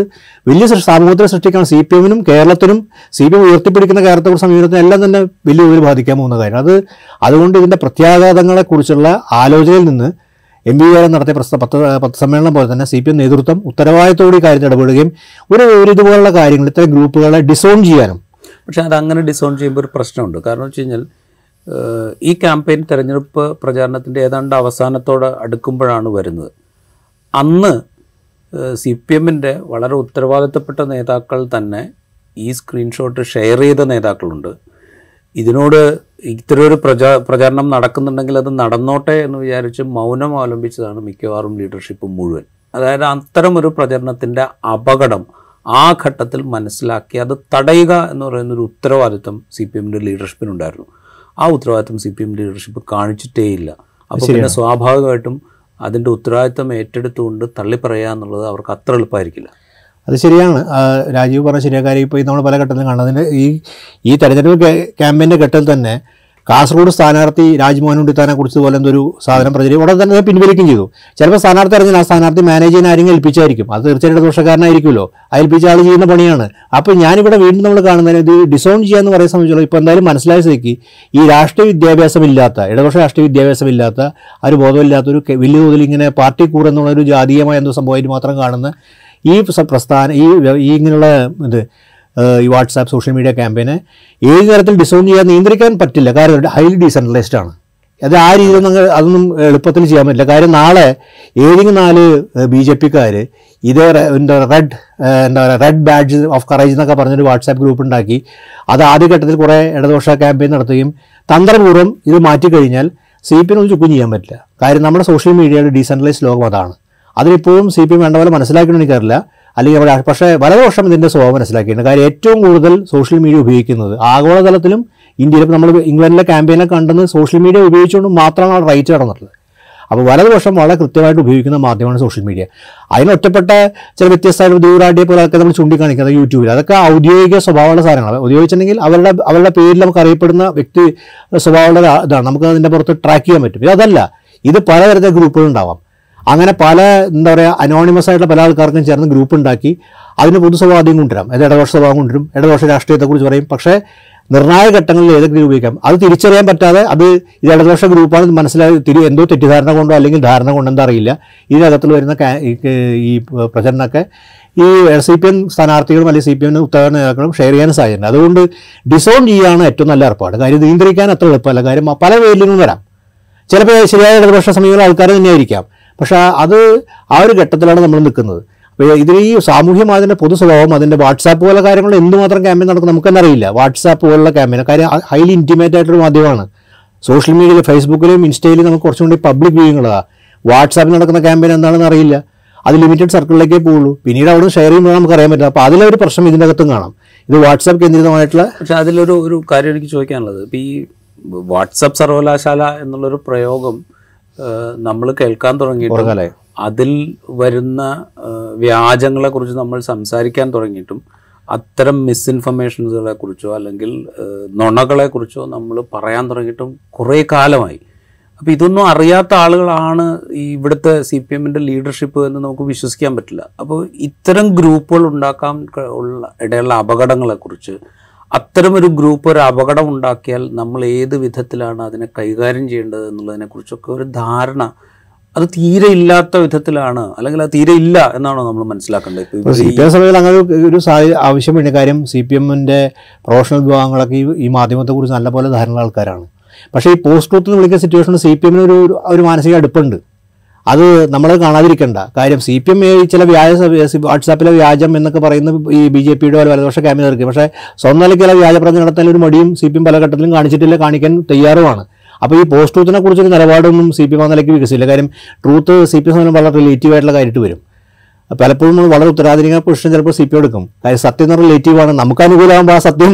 വലിയ സൃ- സാമൂഹ്യത്തെ സൃഷ്ടിക്കാൻ സി പി എമ്മിനും കേരളത്തിനും സി പി എം ഉയർത്തിപ്പിടിക്കുന്ന കേരളത്തോട് സമീപനത്തിനും എല്ലാം തന്നെ വലിയ തോതിൽ ബാധിക്കാൻ പോകുന്ന കാര്യം അത് അതുകൊണ്ട് ഇതിന്റെ പ്രത്യാഘാതങ്ങളെക്കുറിച്ചുള്ള ആലോചനയിൽ നിന്ന് എം പി കാരൻ നടത്തിയ പ്രസ്ത പത്ത് പത്ത് സമ്മേളനം പോലെ തന്നെ സി പി എം നേതൃത്വം ഉത്തരവാദിത്തോടെ കാര്യം ഇടപെടുകയും ഒരു ഒരു ഇതുപോലുള്ള കാര്യങ്ങൾ ഇത്തരം ഗ്രൂപ്പുകളെ ഡിസോൺ ചെയ്യാനും പക്ഷെ അത് അങ്ങനെ ഡിസോൺ ചെയ്യുമ്പോൾ ഒരു പ്രശ്നമുണ്ട്. കാരണം വെച്ച് കഴിഞ്ഞാൽ ഈ ക്യാമ്പയിൻ തെരഞ്ഞെടുപ്പ് പ്രചാരണത്തിന്റെ ഏതാണ്ട് അവസാനത്തോടെ അടുക്കുമ്പോഴാണ് വരുന്നത്. അന്ന് സി പി എമ്മിന്റെ വളരെ ഉത്തരവാദിത്തപ്പെട്ട നേതാക്കൾ തന്നെ ഈ സ്ക്രീൻഷോട്ട് ഷെയർ ചെയ്ത നേതാക്കളുണ്ട്. ഇതിനോട് ഇത്തരം ഒരു പ്രചാ പ്രചാരണം നടക്കുന്നുണ്ടെങ്കിൽ അത് നടന്നോട്ടെ എന്ന് വിചാരിച്ച് മൗനം അവലംബിച്ചതാണ് മിക്കവാറും ലീഡർഷിപ്പ് മുഴുവൻ. അതായത് അത്തരം ഒരു പ്രചരണത്തിന്റെ അപകടം ആ ഘട്ടത്തിൽ മനസ്സിലാക്കി അത് തടയുക എന്ന് പറയുന്നൊരു ഉത്തരവാദിത്വം സി പി എമ്മിന്റെ ലീഡർഷിപ്പിനുണ്ടായിരുന്നു ആ ഉത്തരവാദിത്വം സി പി എം ലീഡർഷിപ്പ് കാണിച്ചിട്ടേയില്ല. അപ്പോൾ പിന്നെ സ്വാഭാവികമായിട്ടും അതിന്റെ ഉത്തരവാദിത്വം ഏറ്റെടുത്തുകൊണ്ട് തള്ളിപ്പറയുക എന്നുള്ളത് അവർക്ക് അത്ര എളുപ്പമായിരിക്കില്ല. അത് ശരിയാണ്. രാജീവ് പറഞ്ഞ ശരിയായ ഇപ്പോൾ നമ്മൾ പല ഘട്ടത്തിലും കാണുന്നത്. ഈ ഈ തെരഞ്ഞെടുപ്പ് ക്യാ- ക്യാമ്പയിന്റെ ഘട്ടത്തിൽ തന്നെ കാസർഗോഡ് സ്ഥാനാർത്ഥി രാജ്മോഹൻ ഉണ്ണിത്താനെ കുറിച്ച് പോലെ എന്തൊരു സാധനം പ്രചരിക്കും. ഉടൻ തന്നെ പിൻവലിക്കുകയും ചെയ്തു. ചിലപ്പോൾ സ്ഥാനാർത്ഥി അറിഞ്ഞാൽ ആ സ്ഥാനാർത്ഥി മാനേജ് ചെയ്യാൻ ആരെങ്കിലും ഏൽപ്പിച്ചായിരിക്കും. അത് തീർച്ചയായിട്ടും ദോഷക്കാരനായിരിക്കുമല്ലോ ഏൽപ്പിച്ച ആൾ ചെയ്യുന്ന പണിയാണ്. അപ്പോൾ ഞാനിവിടെ വീണ്ടും നമ്മൾ കാണുന്നതിന് ഇത് ഡിസോൺ ചെയ്യാന്ന് പറയുന്ന സംബന്ധിച്ചോളം ഇപ്പോൾ എന്തായാലും മനസ്സിലായ സ്ഥിതിക്ക് ഈ രാഷ്ട്രീയ വിദ്യാഭ്യാസമില്ലാത്ത ഇടതുപക്ഷ രാഷ്ട്രീയ വിദ്യാഭ്യാസമില്ലാത്ത ആ ഒരു ബോധമില്ലാത്ത ഒരു കെ- വലിയ തോതിൽ ഇങ്ങനെ പാർട്ടി കൂർ എന്നുള്ള ഒരു ജാതീയമായ എന്തോ സംഭവമായിട്ട് മാത്രം കാണുന്ന ഈ പ്രസ്ഥാന ഈ ഇങ്ങനെയുള്ള ഇത് ഈ വാട്സാപ്പ് സോഷ്യൽ മീഡിയ ക്യാമ്പയിനെ ഏത് തരത്തിൽ ഡിസോൺ ചെയ്യാൻ നിയന്ത്രിക്കാൻ പറ്റില്ല. കാരണം ഹൈലി ഡീസെൻട്രലൈസ്ഡ് ആണ്. അത് ആ രീതിയിൽ നിങ്ങൾ അതൊന്നും എളുപ്പത്തിൽ ചെയ്യാൻ പറ്റില്ല. കാര്യം നാളെ ഏതെങ്കിലും നാല് ബി ജെ പിക്കാർ ഇതേ എന്താ റെഡ് എന്താ പറയുക റെഡ് ബാഡ്ജ് ഓഫ് കറേജ് എന്നൊക്കെ പറഞ്ഞൊരു വാട്സാപ്പ് ഗ്രൂപ്പ് ഉണ്ടാക്കി അത് ആദ്യഘട്ടത്തിൽ കുറേ ഇടതുപക്ഷ ക്യാമ്പയിൻ നടത്തുകയും തന്ത്രപൂർവം ഇത് മാറ്റിക്കഴിഞ്ഞാൽ സി പി എം ചുക്കും ചെയ്യാൻ പറ്റില്ല. കാര്യം നമ്മുടെ സോഷ്യൽ മീഡിയയുടെ ഡീസെൻട്രലൈസ് ലോകം അതാണ്. അതിലിപ്പോഴും സി പി എം വേണ്ട പോലെ മനസ്സിലാക്കണമെന്ന് എനിക്കറിയില്ല അല്ലെങ്കിൽ അവിടെ പക്ഷേ വലതുപക്ഷം ഇതിന്റെ സ്വഭാവം മനസ്സിലാക്കിയിട്ടുണ്ട്. കാര്യം ഏറ്റവും കൂടുതൽ സോഷ്യൽ മീഡിയ ഉപയോഗിക്കുന്നത് ആഗോളതലത്തിലും ഇന്ത്യയിലും നമ്മൾ ഇംഗ്ലണ്ടിലെ ക്യാമ്പയിനൊക്കെ കണ്ടെന്ന് സോഷ്യൽ മീഡിയ ഉപയോഗിച്ചുകൊണ്ട് മാത്രമാണ് റൈറ്റ് നടന്നിട്ടുള്ളത്. അപ്പോൾ വലതുപക്ഷം വളരെ കൃത്യമായിട്ട് ഉപയോഗിക്കുന്ന മാധ്യമമാണ് സോഷ്യൽ മീഡിയ അതിനൊറ്റപ്പെട്ട ചില വ്യത്യസ്തമായ ദൂരാടിയെ പോലെയൊക്കെ നമ്മൾ ചൂണ്ടിക്കാണിക്കുന്നത് യൂട്യൂബിൽ. അതൊക്കെ ഔദ്യോഗിക സ്വഭാവമുള്ള സാധനങ്ങൾ ഉപയോഗിച്ചിട്ടുണ്ടെങ്കിൽ അവരുടെ അവരുടെ പേരിൽ നമുക്ക് അറിയപ്പെടുന്ന വ്യക്തി സ്വഭാവമുള്ള ഇതാണ്. നമുക്ക് അതിന്റെ പുറത്ത് ട്രാക്ക് ചെയ്യാൻ പറ്റും. ഇതല്ല ഇത് പലതരത്തിലെ ഗ്രൂപ്പുകൾ ഉണ്ടാവാം. അങ്ങനെ പല എന്താ പറയുക അനോണിമസ് ആയിട്ടുള്ള പല ആൾക്കാർക്കും ചേർന്ന് ഗ്രൂപ്പ് ഉണ്ടാക്കി. അതിന് പൊതുസ്വഭാവം കൊണ്ടുവരാം. അത് ഇടതുപക്ഷ സ്വഭാവം കൊണ്ടുവരും. ഇടതുപക്ഷ രാഷ്ട്രീയത്തെക്കുറിച്ച് പറയും. പക്ഷേ നിർണായക ഘട്ടങ്ങളിൽ ഏതൊക്കെ ഉപയോഗിക്കാം അത് തിരിച്ചറിയാൻ പറ്റാതെ അത് ഇത് ഇടതുപക്ഷ ഗ്രൂപ്പാണ് മനസ്സിലായി തിരി എന്തോ തെറ്റിദ്ധാരണ കൊണ്ടോ അല്ലെങ്കിൽ ധാരണ കൊണ്ടോ എന്താ അറിയില്ല. ഇതിനകത്തിൽ വരുന്ന ഈ പ്രചരണമൊക്കെ ഈ സി പി എം സ്ഥാനാർത്ഥികളും അല്ലെങ്കിൽ സി പി എമ്മിന് ഉത്തരവാദ നേതാക്കളും ഷെയർ ചെയ്യാൻ സാധ്യതയുണ്ട്. അതുകൊണ്ട് ഡിസോൺ ചെയ്യുകയാണ് ഏറ്റവും നല്ല ഏർപ്പാട്. കാര്യം നിയന്ത്രിക്കാൻ അത്ര എളുപ്പമല്ല. കാര്യം പല പേരിൽ വരാം. ചിലപ്പോൾ ശരിയായ ഇടതുപക്ഷ സമയങ്ങളിൽ ആൾക്കാർ തന്നെയായിരിക്കാം. പക്ഷേ അത് ആ ഒരു ഘട്ടത്തിലാണ് നമ്മൾ നിൽക്കുന്നത്. അപ്പോൾ ഇതിൽ ഈ സാമൂഹ്യ മാധ്യമത്തിന്റെ പൊതു സ്വഭാവം അതിന്റെ വാട്സാപ്പ് പോലുള്ള കാര്യങ്ങൾ എന്തുമാത്രം ക്യാമ്പയിൻ നടക്കും നമുക്ക് തന്നെ അറിയില്ല വാട്സാപ്പ് പോലുള്ള ക്യാമ്പയിൻ കാര്യം ഹൈലി ഇന്റിമേറ്റ് ആയിട്ടൊരു മാധ്യമമാണ്. സോഷ്യൽ മീഡിയയിൽ ഫേസ്ബുക്കിലും ഇൻസ്റ്റയിലും നമുക്ക് കുറച്ചും കൂടി പബ്ലിക് വ്യൂയിങ് ഉള്ളതാണ് വാട്സാപ്പിൽ നടക്കുന്ന ക്യാമ്പയിൻ എന്താണെന്ന് അറിയില്ല. അത് ലിമിറ്റഡ് സർക്കിളിലേക്കേ പോകുള്ളൂ പിന്നീട് അവിടെ ഷെയർ ചെയ്യുമ്പോൾ നമുക്ക് അറിയാൻ പറ്റില്ല. അപ്പോൾ അതിലൊരു പ്രശ്നം ഇതിന്റെ അകത്തും കാണാം. ഇത് വാട്സാപ്പ് കേന്ദ്രിതമായിട്ടുള്ള പക്ഷേ അതിലൊരു ഒരു കാര്യം എനിക്ക് ചോദിക്കാനുള്ളത്. ഇപ്പോൾ ഈ വാട്സപ്പ് സർവകലാശാല എന്നുള്ളൊരു പ്രയോഗം നമ്മൾ കേൾക്കാൻ തുടങ്ങിയിട്ട് അതിൽ വരുന്ന വ്യാജങ്ങളെ കുറിച്ച് നമ്മൾ സംസാരിക്കാൻ തുടങ്ങിയിട്ടും അത്തരം മിസ്ഇൻഫർമേഷൻസുകളെ കുറിച്ചോ അല്ലെങ്കിൽ നുണകളെ കുറിച്ചോ നമ്മൾ പറയാൻ തുടങ്ങിയിട്ടും കുറേ കാലമായി. അപ്പോൾ ഇതൊന്നും അറിയാത്ത ആളുകളാണ് ഈ ഇവിടുത്തെ സി പി എമ്മിന്റെ ലീഡർഷിപ്പ് എന്ന് നമുക്ക് വിശ്വസിക്കാൻ പറ്റില്ല. അപ്പോൾ ഇത്തരം ഗ്രൂപ്പുകൾ ഉണ്ടാക്കാൻ ഉള്ള ഇടയുള്ള അപകടങ്ങളെക്കുറിച്ച് അത്തരമൊരു ഗ്രൂപ്പ് ഒരു അപകടം ഉണ്ടാക്കിയാൽ നമ്മൾ ഏത് വിധത്തിലാണ് അതിനെ കൈകാര്യം ചെയ്യേണ്ടത് എന്നുള്ളതിനെക്കുറിച്ചൊക്കെ ഒരു ധാരണ. അത് തീരെ ഇല്ലാത്ത വിധത്തിലാണ്. അല്ലെങ്കിൽ അത് തീരെ ഇല്ല എന്നാണോ നമ്മൾ മനസ്സിലാക്കേണ്ടത്? സി പി എം സഭയിൽ അങ്ങനെ ഒരു- ആവശ്യമുണ്ട് കാര്യം സി പി എമ്മിന്റെ പ്രൊഫഷണൽ വിഭാഗങ്ങളൊക്കെ ഈ മാധ്യമത്തെക്കുറിച്ച് നല്ലപോലെ ധാരണ ആൾക്കാരാണ്. പക്ഷേ ഈ പോസ്റ്റ് ട്രൂത്ത് എന്ന് വിളിക്കുന്ന സിറ്റുവേഷനിൽ സി പി എമ്മിന് ഒരു- ഒരു മാനസിക അടുപ്പുണ്ട്. അത് നമ്മൾ കാണാതിരിക്കേണ്ട. കാര്യം സി പി എം ചില വ്യാജ വാട്സാപ്പിലെ വ്യാജം എന്നൊക്കെ പറയുന്ന ഈ ബി ജെ പിയുടെ വലതുപക്ഷ ക്യാമ്പിനർക്ക് പക്ഷേ സ്വന്തം നിലയ്ക്ക് ചില വ്യാജ പ്രചരണം നടത്താൻ ഒരു മടിയും സി പി എം പല ഘട്ടത്തിലും കാണിച്ചിട്ടില്ല കാണിക്കാൻ തയ്യാറുമാണ്. അപ്പോൾ ഈ പോസ്റ്റ് ട്രൂത്തിനെ കുറിച്ചൊരു നിലപാടൊന്നും സി പി എം ആ നിലയ്ക്ക് വികസിച്ചില്ല. കാര്യം ട്രൂത്ത് സി പി എം വളരെ റിലേറ്റീവ് ആയിട്ടുള്ള കാര്യമായിട്ട് വരും. പലപ്പോഴും നമ്മൾ വളരെ ഉത്തരാധുനിക പൊസിഷൻ ചിലപ്പോൾ സി പി എടുക്കും. കാര്യം സത്യം എന്ന് റിലേറ്റീവ് ആണ്. നമുക്ക് അനുകൂലമാകുമ്പോൾ ആ സത്യം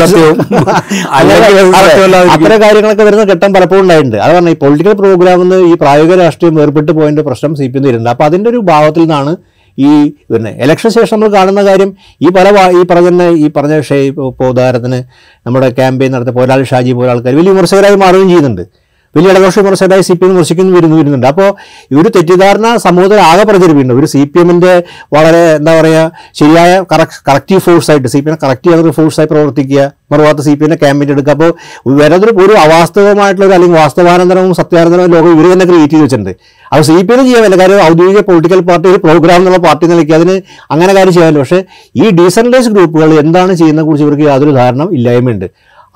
സത്യവും. അത്തരം കാര്യങ്ങളൊക്കെ വരുന്ന ഘട്ടം പലപ്പോഴും ഉണ്ടായിട്ടുണ്ട്. അത് പറഞ്ഞാൽ ഈ പൊളിറ്റിക്കൽ പ്രോഗ്രാമിൽ ഈ പ്രായോഗിക രാഷ്ട്രീയം വേർപെട്ട് പോയതിന്റെ പ്രശ്നം സി പി എം വരുന്നുണ്ട്. അപ്പോൾ അതിന്റെ ഒരു ഭാവത്തിൽ നിന്നാണ് ഈ പിന്നെ ഇലക്ഷൻ ശേഷം നമ്മൾ കാണുന്ന കാര്യം ഈ പല ഈ പറഞ്ഞ ഈ പറഞ്ഞ വിഷയം ഇപ്പോൾ ഉദാഹരണത്തിന് നമ്മുടെ ക്യാമ്പയിൻ നടത്തിയ പോരാളി ഷാജി പോലെ ആൾക്കാർ വലിയ വിമർശകരായി മാറുകയും ചെയ്യുന്നുണ്ട്. വലിയ ഇടതുപക്ഷ വിമർശകരായി സി പി എം വിമർശിക്കുന്നു വരുന്നു വരുന്നുണ്ട്. അപ്പോൾ ഈ ഒരു തെറ്റിദ്ധാരണ സമൂഹത്തിൽ ആകെ പ്രചരിപ്പിക്കുന്നുണ്ട്. ഒരു സി പി എമ്മിന്റെ വളരെ എന്താ പറയുക ശരിയായ correct corrective ഫോഴ്സായിട്ട് C P M correct force ഫോഴ്സായി പ്രവർത്തിക്കുക. മറുഭാഗത്ത് സി പി എമ്മിന്റെ ക്യാമ്പയിൻ എടുക്കുക. അപ്പോൾ വേറെ ഒരു അവാസ്തവമായിട്ടുള്ള ഒരു അല്ലെങ്കിൽ വാസ്തവാനന്തരവും സത്യാനന്തരവും ലോകം ഇവർ തന്നെ ക്രിയേറ്റ് ചെയ്ത് വെച്ചിട്ടുണ്ട്. അപ്പോൾ സി പി എം ചെയ്യാൻ കാര്യം ഔദ്യോഗിക പൊളിറ്റിക്കൽ പാർട്ടി ഒരു പ്രോഗ്രാം എന്നുള്ള പാർട്ടി നിലയ്ക്ക് അതിന് അങ്ങനെ കാര്യം ചെയ്യാമല്ലോ പക്ഷേ ഈ ഡീസെൻട്രലൈസ് ഗ്രൂപ്പുകൾ എന്താണ് ചെയ്യുന്നതിനെ കുറിച്ച് ഇവർക്ക് യാതൊരു ധാരണ ഇല്ലായ്മയുണ്ട്.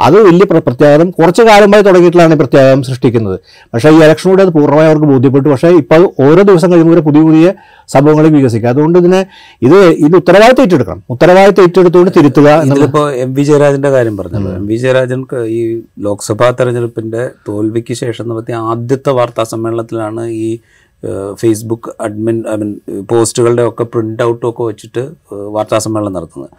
അത് വലിയ പ്ര- പ്രത്യാഘാതം കുറച്ച് കാലമായി തുടങ്ങിയിട്ടുള്ളതാണ് ഈ പ്രത്യാഘാതം സൃഷ്ടിക്കുന്നത്. പക്ഷേ ഈ ഇലക്ഷനോട് അത് പൂർണമായി അവർക്ക് ബോധ്യപ്പെട്ടു. പക്ഷേ ഇപ്പോൾ അത് ഓരോ ദിവസം കഴിയുമ്പോൾ പുതിയ പുതിയ സംഭവങ്ങൾ വികസിക്കുക അതുകൊണ്ട് ഇതിനെ ഇത് ഇത് ഉത്തരവാദിത്തം ഏറ്റെടുക്കണം. ഉത്തരവാദിത്തം ഏറ്റെടുത്തുകൊണ്ട് തിരുത്തുക എന്നുള്ള ഇതിലിപ്പോ എം വി ജയരാജന്റെ കാര്യം പറഞ്ഞല്ലോ. എം വി ജയരാജൻ ഈ ലോക്സഭാ തെരഞ്ഞെടുപ്പിന്റെ തോൽവിക്ക് ശേഷം നടത്തിയ ആദ്യത്തെ വാർത്താ സമ്മേളനത്തിലാണ് ഈ ഫേസ്ബുക്ക് അഡ്മിൻ ഐ മീൻ പോസ്റ്റുകളുടെ ഒക്കെ പ്രിന്റ് ഔട്ടും ഒക്കെ വെച്ചിട്ട് വാർത്താ സമ്മേളനം നടത്തുന്നത്.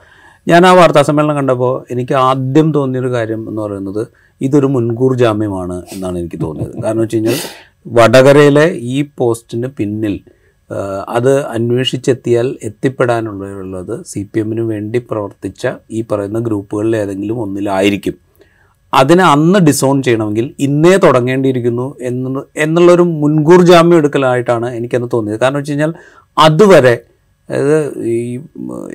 ഞാൻ ആ വാർത്താ സമ്മേളനം കണ്ടപ്പോൾ എനിക്ക് ആദ്യം തോന്നിയൊരു കാര്യം എന്ന് പറയുന്നത് ഇതൊരു മുൻകൂർ ജാമ്യമാണ് എന്നാണ് എനിക്ക് തോന്നിയത്. കാരണം വെച്ച് കഴിഞ്ഞാൽ വടകരയിലെ ഈ പോസ്റ്റിന് പിന്നിൽ അത് അന്വേഷിച്ചെത്തിയാൽ എത്തിപ്പെടാനുള്ളത് സി പി എമ്മിന് വേണ്ടി പ്രവർത്തിച്ച ഈ പറയുന്ന ഗ്രൂപ്പുകളിൽ ഏതെങ്കിലും ഒന്നിലായിരിക്കും. അതിനെ അന്ന് ഡിസോൺ ചെയ്യണമെങ്കിൽ ഇന്നേ തുടങ്ങേണ്ടിയിരിക്കുന്നു എന്ന് എന്നുള്ളൊരു മുൻകൂർ ജാമ്യം എടുക്കലായിട്ടാണ് എനിക്കന്ന് തോന്നിയത്. കാരണം വെച്ച് കഴിഞ്ഞാൽ അതുവരെ അതായത് ഈ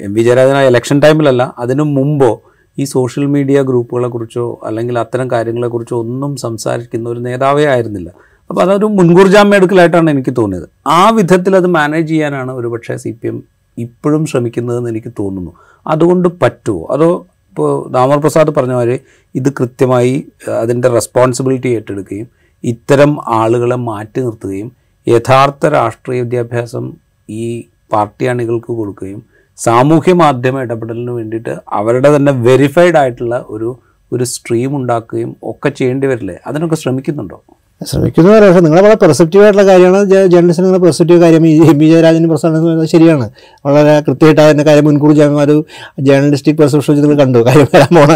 എം വി ജയരാജന ഇലക്ഷൻ ടൈമിലല്ല അതിനു മുമ്പോ ഈ സോഷ്യൽ മീഡിയ ഗ്രൂപ്പുകളെ കുറിച്ചോ അല്ലെങ്കിൽ അത്തരം കാര്യങ്ങളെക്കുറിച്ചോ ഒന്നും സംസാരിക്കുന്ന ഒരു നേതാവേ ആയിരുന്നില്ല. അപ്പോൾ അതൊരു മുൻകൂർ ജാമ്യം എടുക്കലായിട്ടാണ് എനിക്ക് തോന്നിയത്. ആ വിധത്തിൽ അത് മാനേജ് ചെയ്യാനാണ് ഒരുപക്ഷെ സി പി എം ഇപ്പോഴും ശ്രമിക്കുന്നതെന്ന് എനിക്ക് തോന്നുന്നു. അതുകൊണ്ട് പറ്റുമോ അതോ ഇപ്പോൾ ദാമർ പ്രസാദ് പറഞ്ഞ മാതിരി ഇത് കൃത്യമായി അതിന്റെ റെസ്പോൺസിബിലിറ്റി ഏറ്റെടുക്കുകയും ഇത്തരം ആളുകളെ മാറ്റി നിർത്തുകയും യഥാർത്ഥ രാഷ്ട്രീയ വിദ്യാഭ്യാസം ഈ പാർട്ടി അണികൾക്ക് കൊടുക്കുകയും സാമൂഹ്യ മാധ്യമ ഇടപെടലിന് വേണ്ടിയിട്ട് അവരുടെ തന്നെ വെരിഫൈഡ് ആയിട്ടുള്ള ഒരു ഒരു സ്ട്രീം ഉണ്ടാക്കുകയും ഒക്കെ ചെയ്യേണ്ടി വരില്ലേ? അതിനൊക്കെ ശ്രമിക്കുന്നുണ്ടോ? ശ്രമിക്കുന്നു പറയാം പക്ഷേ നിങ്ങളെ വളരെ പെർസെപ്റ്റീവ് ആയിട്ടുള്ള കാര്യമാണ് ജേർണലിസ്റ്റിന് നിങ്ങളുടെ പെർസെപ്റ്റീവ് കാര്യം. ഈ എം വി ജയരാജന്റെ പ്രസ്ഥാനം ശരിയാണ്. വളരെ കൃത്യമായിട്ട് അതിന്റെ കാര്യം മുൻകൂർ ചെയ്യാൻ ഒരു ജേർണലിസ്റ്റിക് പെർസെപ്ഷൻ വെച്ച് നിങ്ങൾ കണ്ടു. കാര്യം വരാൻ പോണ.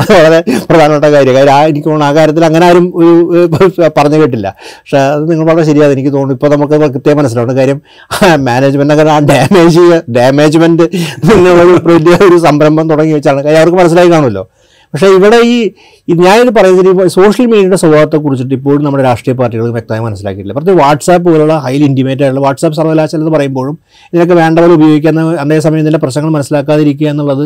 അത് വളരെ പ്രധാനപ്പെട്ട കാര്യം. കാര്യം ആ എനിക്ക് തോന്നുന്നു ആ കാര്യത്തിൽ അങ്ങനെ ആരും ഒരു പറഞ്ഞു കേട്ടില്ല. പക്ഷേ അത് നിങ്ങൾ വളരെ ശരിയാണ്. എനിക്ക് തോന്നുന്നു ഇപ്പോൾ നമുക്ക് കൃത്യമായി മനസ്സിലാവുന്ന. കാര്യം മാനേജ്മെന്റൊക്കെ ആ ഡാമേജ് ഡാമേജ്മെന്റ് നിങ്ങളൊരു വലിയ ഒരു സംരംഭം തുടങ്ങി വെച്ചാണ്. കാര്യം അവർക്ക് മനസ്സിലായി കാണുമല്ലോ. പക്ഷേ ഇവിടെ ഈ ഞാനിത് പറയുന്നത് ഇപ്പോൾ സോഷ്യൽ മീഡിയയുടെ സ്വഭാവത്തെ കുറിച്ചിട്ട് ഇപ്പോഴും നമ്മുടെ രാഷ്ട്രീയ പാർട്ടികൾ വ്യക്തമായി മനസ്സിലാക്കിയിട്ടില്ല. പ്രത്യേകിച്ച് വാട്സാപ്പ് പോലുള്ള ഹൈലി ഇന്റിമേറ്റ് ആയിട്ടുള്ള വാട്സാപ്പ് സർവകലാശാല എന്ന് പറയുമ്പോഴും ഇതിനൊക്കെ വേണ്ട പോലെ ഉപയോഗിക്കുന്ന അതേസമയം ഇതിന്റെ പ്രശ്നങ്ങൾ മനസ്സിലാക്കാതിരിക്കുക എന്നുള്ളത്